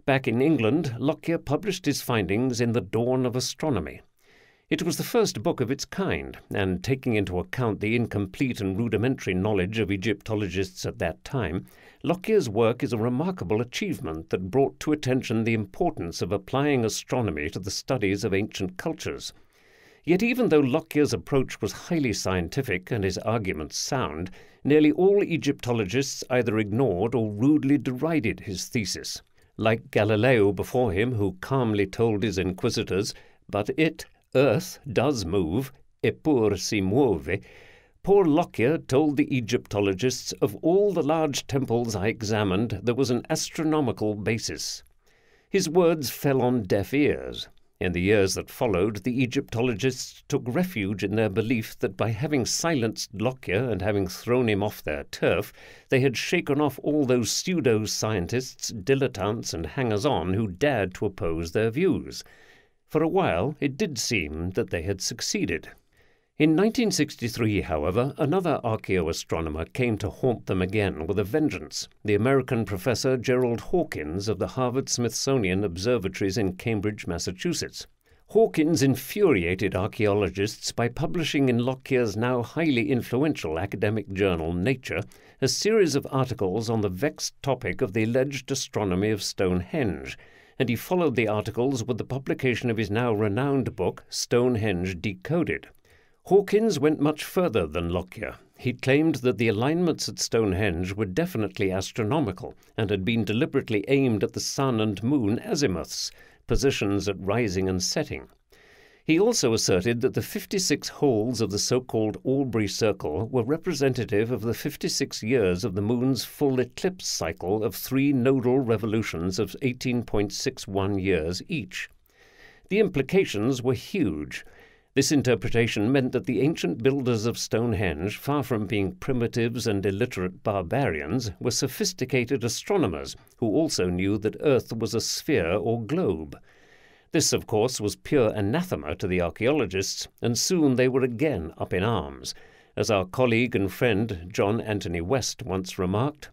Back in England, Lockyer published his findings in The Dawn of Astronomy. It was the first book of its kind, and taking into account the incomplete and rudimentary knowledge of Egyptologists at that time, Lockyer's work is a remarkable achievement that brought to attention the importance of applying astronomy to the studies of ancient cultures. Yet even though Lockyer's approach was highly scientific and his arguments sound, nearly all Egyptologists either ignored or rudely derided his thesis. Like Galileo before him, who calmly told his inquisitors, But it, earth, does move, eppur si muove, poor Lockyer told the Egyptologists, Of all the large temples I examined, there was an astronomical basis. His words fell on deaf ears. In the years that followed, the Egyptologists took refuge in their belief that by having silenced Lockyer and having thrown him off their turf, they had shaken off all those pseudo scientists, dilettantes, and hangers on who dared to oppose their views. For a while, it did seem that they had succeeded. In 1963, however, another archaeoastronomer came to haunt them again with a vengeance the American professor Gerald Hawkins of the Harvard Smithsonian Observatories in Cambridge, Massachusetts. Hawkins infuriated archaeologists by publishing in Lockyer's now highly influential academic journal Nature a series of articles on the vexed topic of the alleged astronomy of Stonehenge, and he followed the articles with the publication of his now renowned book Stonehenge Decoded. Hawkins went much further than Lockyer. He claimed that the alignments at Stonehenge were definitely astronomical and had been deliberately aimed at the sun and moon azimuths, positions at rising and setting. He also asserted that the 56 holes of the so called Aubrey Circle were representative of the 56 years of the moon's full eclipse cycle of three nodal revolutions of 18.61 years each. The implications were huge This interpretation meant that the ancient builders of Stonehenge, far from being primitives and illiterate barbarians, were sophisticated astronomers who also knew that Earth was a sphere or globe. This, of course, was pure anathema to the archaeologists, and soon they were again up in arms. As our colleague and friend John Anthony West once remarked,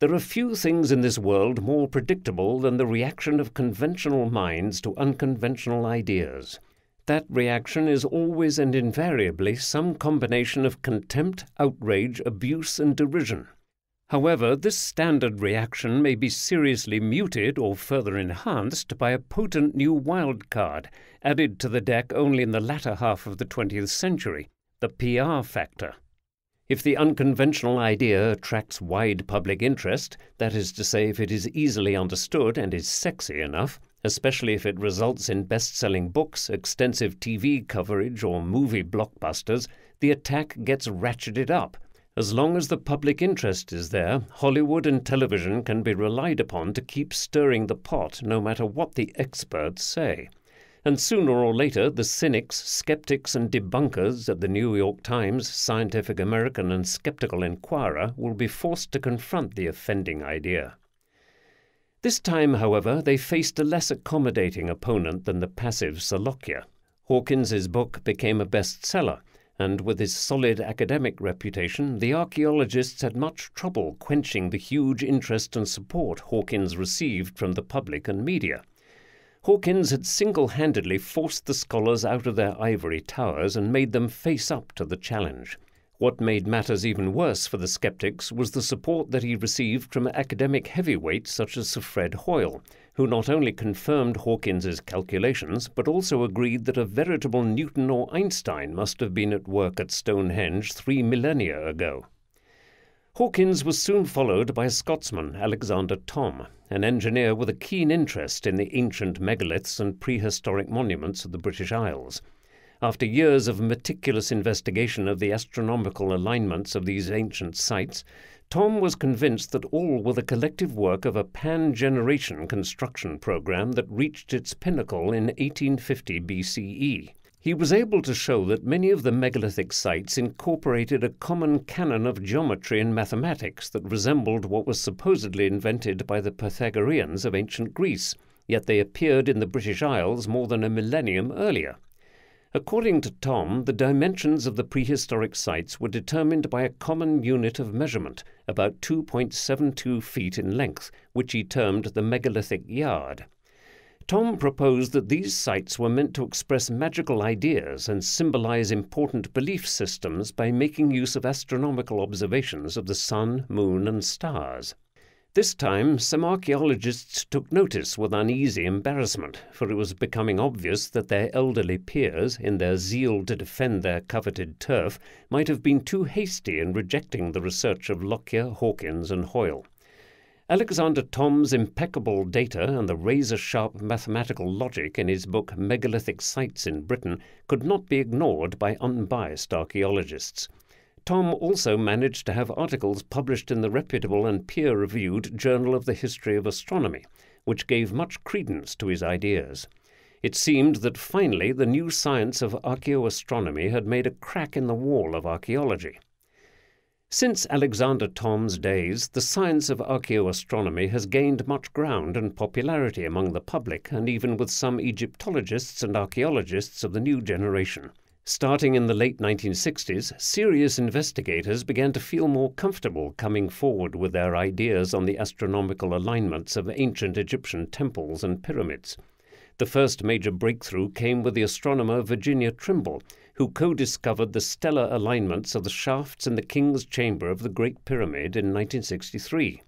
there are few things in this world more predictable than the reaction of conventional minds to unconventional ideas. That reaction is always and invariably some combination of contempt, outrage, abuse, and derision. However, this standard reaction may be seriously muted or further enhanced by a potent new wild card, added to the deck only in the latter half of the 20th century the PR factor. If the unconventional idea attracts wide public interest, that is to say, if it is easily understood and is sexy enough, especially if it results in best selling books, extensive TV coverage, or movie blockbusters, the attack gets ratcheted up. As long as the public interest is there, Hollywood and television can be relied upon to keep stirring the pot no matter what the experts say. And sooner or later, the cynics, skeptics, and debunkers at the New York Times, Scientific American, and Skeptical Inquirer will be forced to confront the offending idea. This time, however, they faced a less accommodating opponent than the passive Sir Hawkins's book became a bestseller, and with his solid academic reputation, the archaeologists had much trouble quenching the huge interest and support Hawkins received from the public and media. Hawkins had single handedly forced the scholars out of their ivory towers and made them face up to the challenge. What made matters even worse for the skeptics was the support that he received from academic heavyweights such as Sir Fred Hoyle, who not only confirmed Hawkins's calculations, but also agreed that a veritable Newton or Einstein must have been at work at Stonehenge three millennia ago. Hawkins was soon followed by a Scotsman, Alexander Thom, an engineer with a keen interest in the ancient megaliths and prehistoric monuments of the British Isles. After years of meticulous investigation of the astronomical alignments of these ancient sites, Thom was convinced that all were the collective work of a pan generation construction program that reached its pinnacle in 1850 BCE. He was able to show that many of the megalithic sites incorporated a common canon of geometry and mathematics that resembled what was supposedly invented by the Pythagoreans of ancient Greece, yet they appeared in the British Isles more than a millennium earlier. According to Thom, the dimensions of the prehistoric sites were determined by a common unit of measurement, about 2.72 feet in length, which he termed the megalithic yard. Thom proposed that these sites were meant to express magical ideas and symbolize important belief systems by making use of astronomical observations of the sun, moon, and stars. This time, some archaeologists took notice with uneasy embarrassment, for it was becoming obvious that their elderly peers, in their zeal to defend their coveted turf, might have been too hasty in rejecting the research of Lockyer, Hawkins, and Hoyle. Alexander Thom's impeccable data and the razor sharp mathematical logic in his book Megalithic Sites in Britain could not be ignored by unbiased archaeologists. Thom also managed to have articles published in the reputable and peer reviewed Journal of the History of Astronomy, which gave much credence to his ideas. It seemed that finally the new science of archaeoastronomy had made a crack in the wall of archaeology. Since Alexander Thom's days, the science of archaeoastronomy has gained much ground and popularity among the public and even with some Egyptologists and archaeologists of the new generation. Starting in the late 1960s, serious investigators began to feel more comfortable coming forward with their ideas on the astronomical alignments of ancient Egyptian temples and pyramids. The first major breakthrough came with the astronomer Virginia Trimble, who co discovered the stellar alignments of the shafts in the King's Chamber of the Great Pyramid in 1963.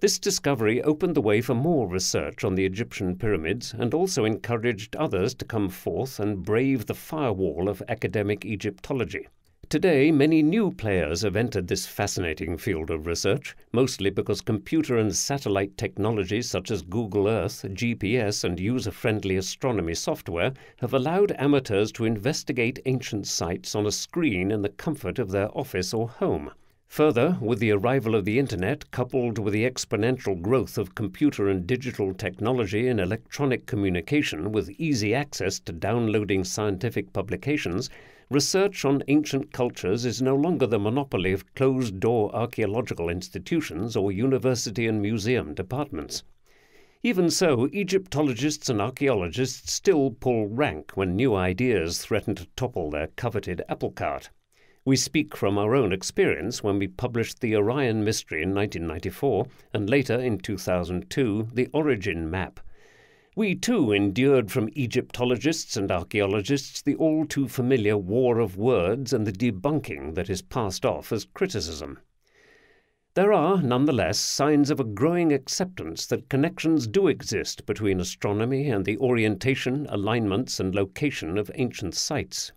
This discovery opened the way for more research on the Egyptian pyramids and also encouraged others to come forth and brave the firewall of academic Egyptology. Today, many new players have entered this fascinating field of research, mostly because computer and satellite technologies such as Google Earth, GPS, and user friendly astronomy software have allowed amateurs to investigate ancient sites on a screen in the comfort of their office or home. Further, with the arrival of the Internet, coupled with the exponential growth of computer and digital technology and electronic communication with easy access to downloading scientific publications, research on ancient cultures is no longer the monopoly of closed door archaeological institutions or university and museum departments. Even so, Egyptologists and archaeologists still pull rank when new ideas threaten to topple their coveted apple cart. We speak from our own experience when we published the Orion Mystery in 1994 and later in 2002 the Origin Map. We too endured from Egyptologists and archaeologists the all too familiar war of words and the debunking that is passed off as criticism. There are, nonetheless, signs of a growing acceptance that connections do exist between astronomy and the orientation, alignments, and location of ancient sites.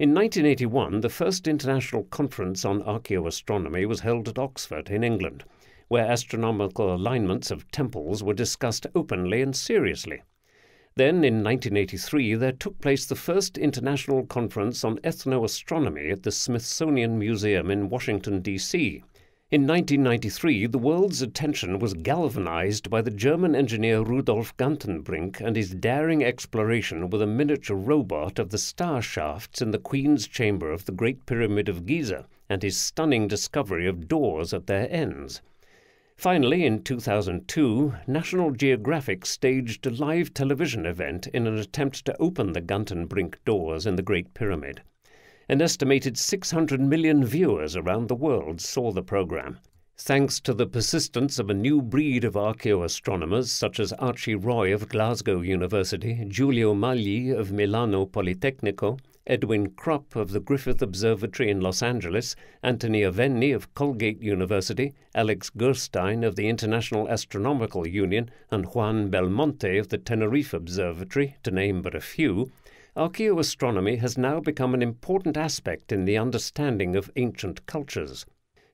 In 1981, the first international conference on archaeoastronomy was held at Oxford in England, where astronomical alignments of temples were discussed openly and seriously. Then, in 1983, there took place the first international conference on ethnoastronomy at the Smithsonian Museum in Washington, D.C. In 1993, the world's attention was galvanized by the German engineer Rudolf Gantenbrink and his daring exploration with a miniature robot of the star shafts in the Queen's Chamber of the Great Pyramid of Giza and his stunning discovery of doors at their ends. Finally, in 2002, National Geographic staged a live television event in an attempt to open the Gantenbrink doors in the Great Pyramid. An estimated 600 million viewers around the world saw the program. Thanks to the persistence of a new breed of archaeoastronomers such as Archie Roy of Glasgow University, Giulio Magli of Milano Politecnico, Edwin Krupp of the Griffith Observatory in Los Angeles, Anthony Aveni of Colgate University, Alex Gurshtein of the International Astronomical Union, and Juan Belmonte of the Tenerife Observatory, to name but a few, archaeoastronomy has now become an important aspect in the understanding of ancient cultures.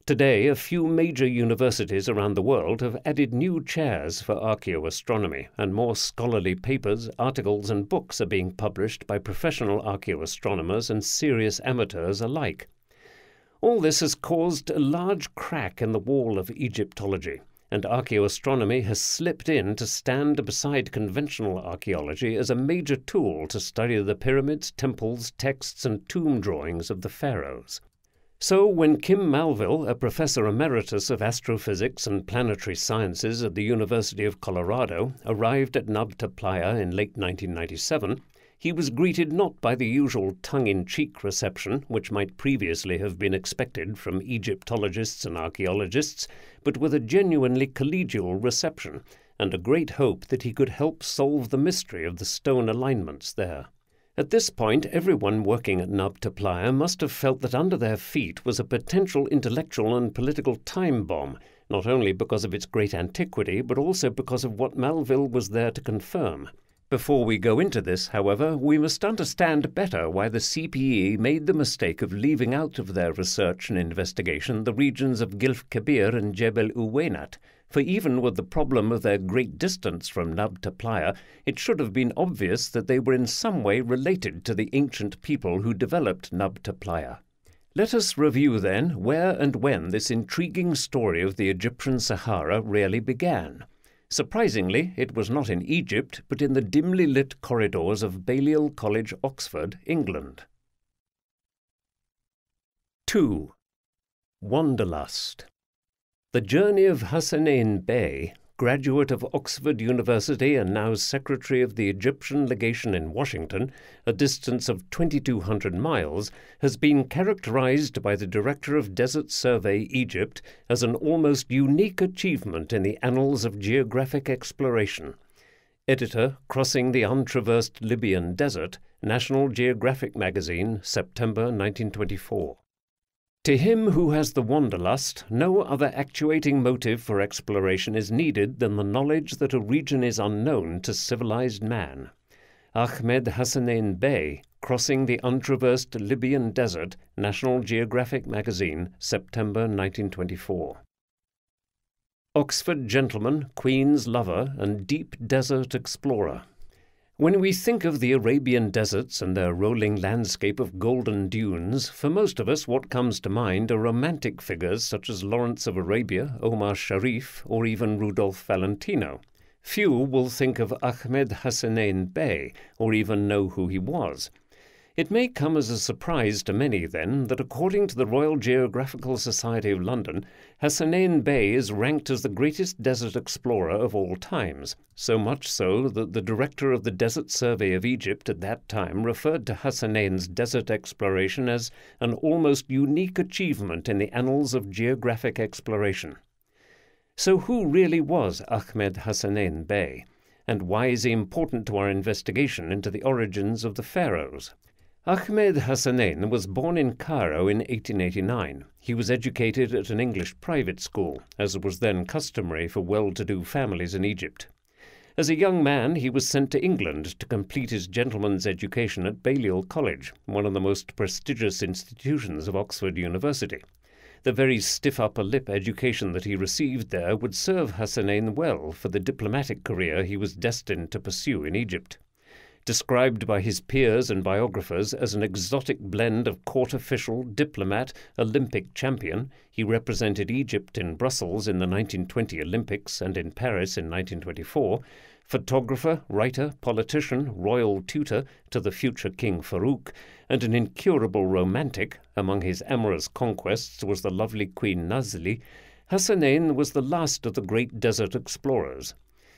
Today, a few major universities around the world have added new chairs for archaeoastronomy, and more scholarly papers, articles, and books are being published by professional archaeoastronomers and serious amateurs alike. All this has caused a large crack in the wall of Egyptology, and archaeoastronomy has slipped in to stand beside conventional archaeology as a major tool to study the pyramids, temples, texts, and tomb drawings of the pharaohs. So, when Kim Malville, a professor emeritus of astrophysics and planetary sciences at the University of Colorado, arrived at Nabta Playa in late 1997, he was greeted not by the usual tongue in cheek reception which might previously have been expected from Egyptologists and archaeologists, but with a genuinely collegial reception and a great hope that he could help solve the mystery of the stone alignments there. At this point, everyone working at Nabta Playa must have felt that under their feet was a potential intellectual and political time bomb, not only because of its great antiquity, but also because of what Malville was there to confirm. Before we go into this, however, we must understand better why the CPE made the mistake of leaving out of their research and investigation the regions of Gilf Kebir and Jebel Uweinat, for even with the problem of their great distance from Nabta Playa, it should have been obvious that they were in some way related to the ancient people who developed Nabta Playa. Let us review then where and when this intriguing story of the Egyptian Sahara really began. Surprisingly, it was not in Egypt, but in the dimly lit corridors of Balliol College, Oxford, England. 2. Wanderlust The journey of Hassanein Bey graduate of Oxford University and now Secretary of the Egyptian Legation in Washington, a distance of 2,200 miles, has been characterized by the Director of Desert Survey Egypt as an almost unique achievement in the annals of geographic exploration. Editor, Crossing the Untraversed Libyan Desert, National Geographic Magazine, September 1924. To him who has the wanderlust, no other actuating motive for exploration is needed than the knowledge that a region is unknown to civilized man. Ahmed Hassanein Bey, Crossing the Untraversed Libyan Desert, National Geographic Magazine, September 1924. Oxford gentleman, Queen's lover, and deep desert explorer. When we think of the Arabian deserts and their rolling landscape of golden dunes, for most of us what comes to mind are romantic figures such as Lawrence of Arabia, Omar Sharif, or even Rudolph Valentino. Few will think of Ahmed Hassanein Bey, or even know who he was. It may come as a surprise to many, then, that according to the Royal Geographical Society of London, Hassanein Bey is ranked as the greatest desert explorer of all times, so much so that the director of the Desert Survey of Egypt at that time referred to Hassanein's desert exploration as an almost unique achievement in the annals of geographic exploration. So, who really was Ahmed Hassanein Bey? And why is he important to our investigation into the origins of the pharaohs? Ahmed Hassanein was born in Cairo in 1889. He was educated at an English private school, as was then customary for well-to-do families in Egypt. As a young man, he was sent to England to complete his gentleman's education at Balliol College, one of the most prestigious institutions of Oxford University. The very stiff upper lip education that he received there would serve Hassanein well for the diplomatic career he was destined to pursue in Egypt described by his peers and biographers as an exotic blend of court official, diplomat, Olympic champion. He represented Egypt in Brussels in the 1920 Olympics and in Paris in 1924. Photographer, writer, politician, royal tutor to the future King Farouk, and an incurable romantic, among his amorous conquests was the lovely Queen Nazli, Hassanein was the last of the great desert explorers.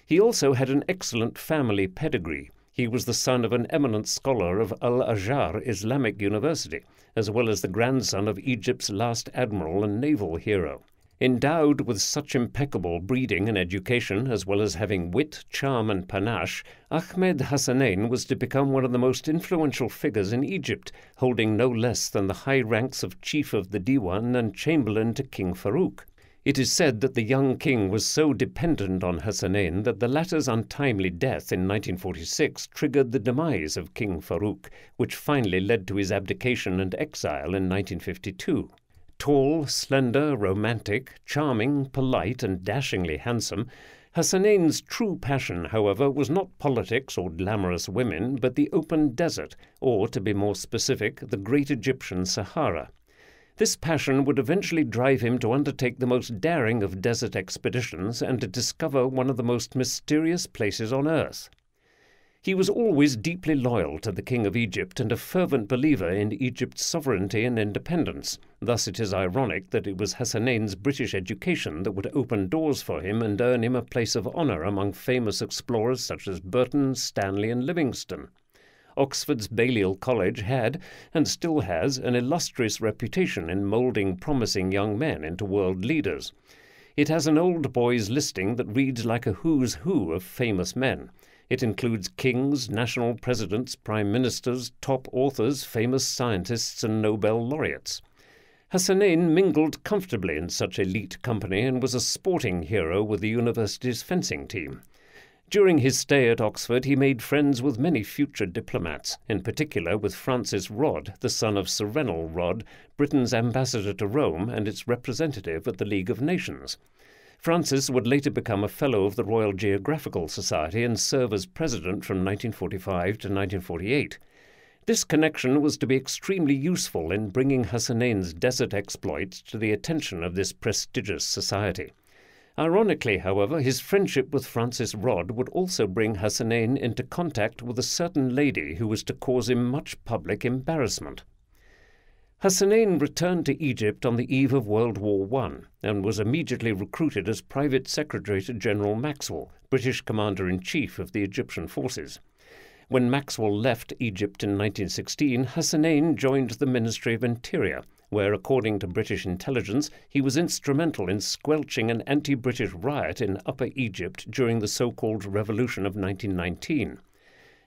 He also had an excellent family pedigree. He was the son of an eminent scholar of Al Azhar Islamic University, as well as the grandson of Egypt's last admiral and naval hero. Endowed with such impeccable breeding and education, as well as having wit, charm, and panache, Ahmed Hassanein was to become one of the most influential figures in Egypt, holding no less than the high ranks of chief of the Diwan and chamberlain to King Farouk. It is said that the young king was so dependent on Hassanein that the latter's untimely death in 1946 triggered the demise of King Farouk, which finally led to his abdication and exile in 1952. Tall, slender, romantic, charming, polite, and dashingly handsome, Hassanein's true passion, however, was not politics or glamorous women, but the open desert, or, to be more specific, the great Egyptian Sahara. This passion would eventually drive him to undertake the most daring of desert expeditions and to discover one of the most mysterious places on earth. He was always deeply loyal to the King of Egypt and a fervent believer in Egypt's sovereignty and independence. Thus, it is ironic that it was Hassanein's British education that would open doors for him and earn him a place of honour among famous explorers such as Burton, Stanley, and Livingstone. Oxford's Balliol College had, and still has, an illustrious reputation in moulding promising young men into world leaders. It has an old boys listing that reads like a who's who of famous men. It includes kings, national presidents, prime ministers, top authors, famous scientists, and Nobel laureates. Hassanein mingled comfortably in such elite company and was a sporting hero with the university's fencing team. During his stay at Oxford, he made friends with many future diplomats, in particular with Francis Rodd, the son of Sir Rennell Rodd, Britain's ambassador to Rome and its representative at the League of Nations. Francis would later become a Fellow of the Royal Geographical Society and serve as president from 1945 to 1948. This connection was to be extremely useful in bringing Hassanein's desert exploits to the attention of this prestigious society. Ironically, however, his friendship with Francis Rodd would also bring Hassanein into contact with a certain lady who was to cause him much public embarrassment. Hassanein returned to Egypt on the eve of World War I and was immediately recruited as private secretary to General Maxwell, British commander in chief of the Egyptian forces. When Maxwell left Egypt in 1916, Hassanein joined the Ministry of Interior where, according to British intelligence, he was instrumental in squelching an anti British riot in Upper Egypt during the so called Revolution of 1919.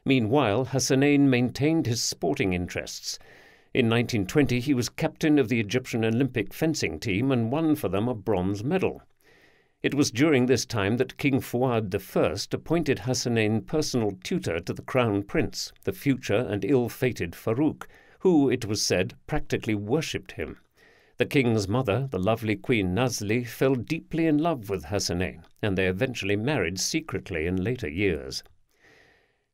Meanwhile, Hassanein maintained his sporting interests. In 1920, he was captain of the Egyptian Olympic fencing team and won for them a bronze medal. It was during this time that King Fuad I appointed Hassanein personal tutor to the Crown Prince, the future and ill fated Farouk, who, it was said, practically worshipped him. The king's mother, the lovely Queen Nazli, fell deeply in love with Hassanein, and they eventually married secretly in later years.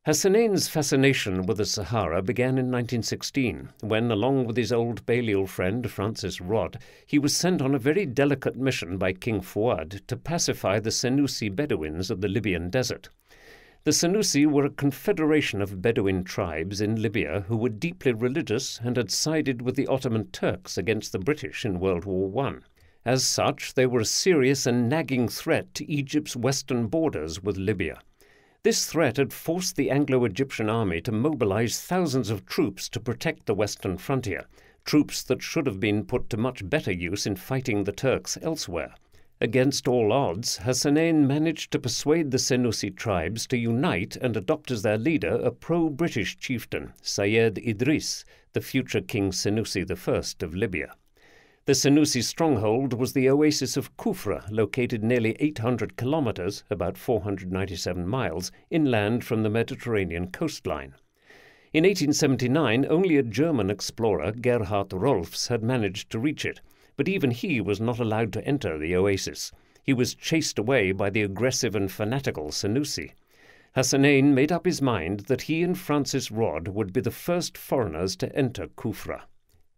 Hassanein's fascination with the Sahara began in 1916, when, along with his old Balliol friend Francis Rodd, he was sent on a very delicate mission by King Fuad to pacify the Senussi Bedouins of the Libyan desert. The Senussi were a confederation of Bedouin tribes in Libya who were deeply religious and had sided with the Ottoman Turks against the British in World War I. As such, they were a serious and nagging threat to Egypt's western borders with Libya. This threat had forced the Anglo Egyptian army to mobilize thousands of troops to protect the western frontier, troops that should have been put to much better use in fighting the Turks elsewhere. Against all odds, Hassanein managed to persuade the Senussi tribes to unite and adopt as their leader a pro British chieftain, Sayed Idris, the future King Senussi I of Libya. The Senussi stronghold was the oasis of Kufra, located nearly 800 kilometers, about 497 miles, inland from the Mediterranean coastline. In 1879, only a German explorer, Gerhard Rohlfs, had managed to reach it, but even he was not allowed to enter the oasis. He was chased away by the aggressive and fanatical Senussi. Hassanein made up his mind that he and Francis Rodd would be the first foreigners to enter Kufra.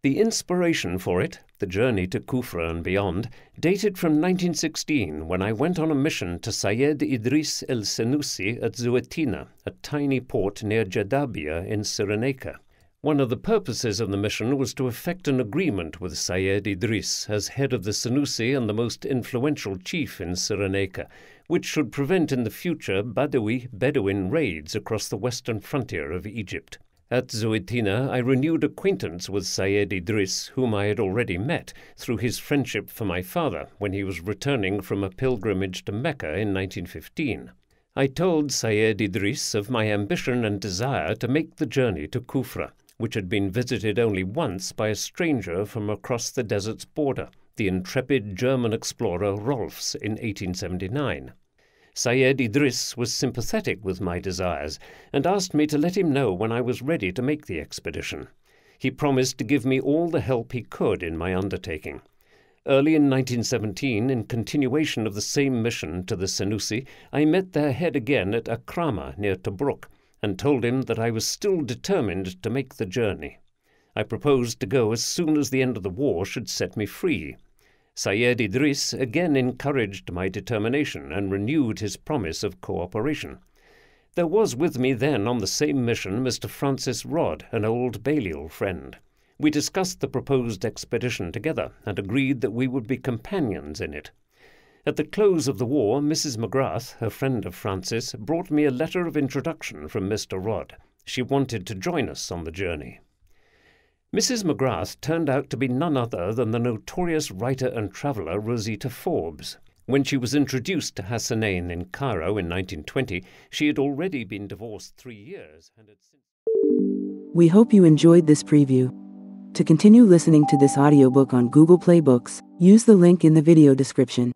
The inspiration for it, the journey to Kufra and beyond, dated from 1916 when I went on a mission to Sayed Idris el Senussi at Zuetina, a tiny port near Jadabia in Cyrenaica. One of the purposes of the mission was to effect an agreement with Sayed Idris as head of the Senussi and the most influential chief in Cyrenaica, which should prevent in the future Badawi Bedouin raids across the western frontier of Egypt. At Zuetina, I renewed acquaintance with Sayed Idris, whom I had already met through his friendship for my father when he was returning from a pilgrimage to Mecca in 1915. I told Sayed Idris of my ambition and desire to make the journey to Kufra, which had been visited only once by a stranger from across the desert's border, the intrepid German explorer Rohlfs in 1879. Sayed Idris was sympathetic with my desires and asked me to let him know when I was ready to make the expedition. He promised to give me all the help he could in my undertaking. Early in 1917, in continuation of the same mission to the Senussi, I met their head again at Akrama near Tobruk and told him that I was still determined to make the journey. I proposed to go as soon as the end of the war should set me free. Sayed Idris again encouraged my determination and renewed his promise of cooperation. There was with me then on the same mission Mr. Francis Rodd, an old Balliol friend. We discussed the proposed expedition together and agreed that we would be companions in it. At the close of the war, Mrs. McGrath, a friend of Francis, brought me a letter of introduction from Mr. Rodd. She wanted to join us on the journey. Mrs. McGrath turned out to be none other than the notorious writer and traveller Rosita Forbes. When she was introduced to Hassanein in Cairo in 1920, she had already been divorced three years and had since. We hope you enjoyed this preview. To continue listening to this audiobook on Google Play Books, use the link in the video description.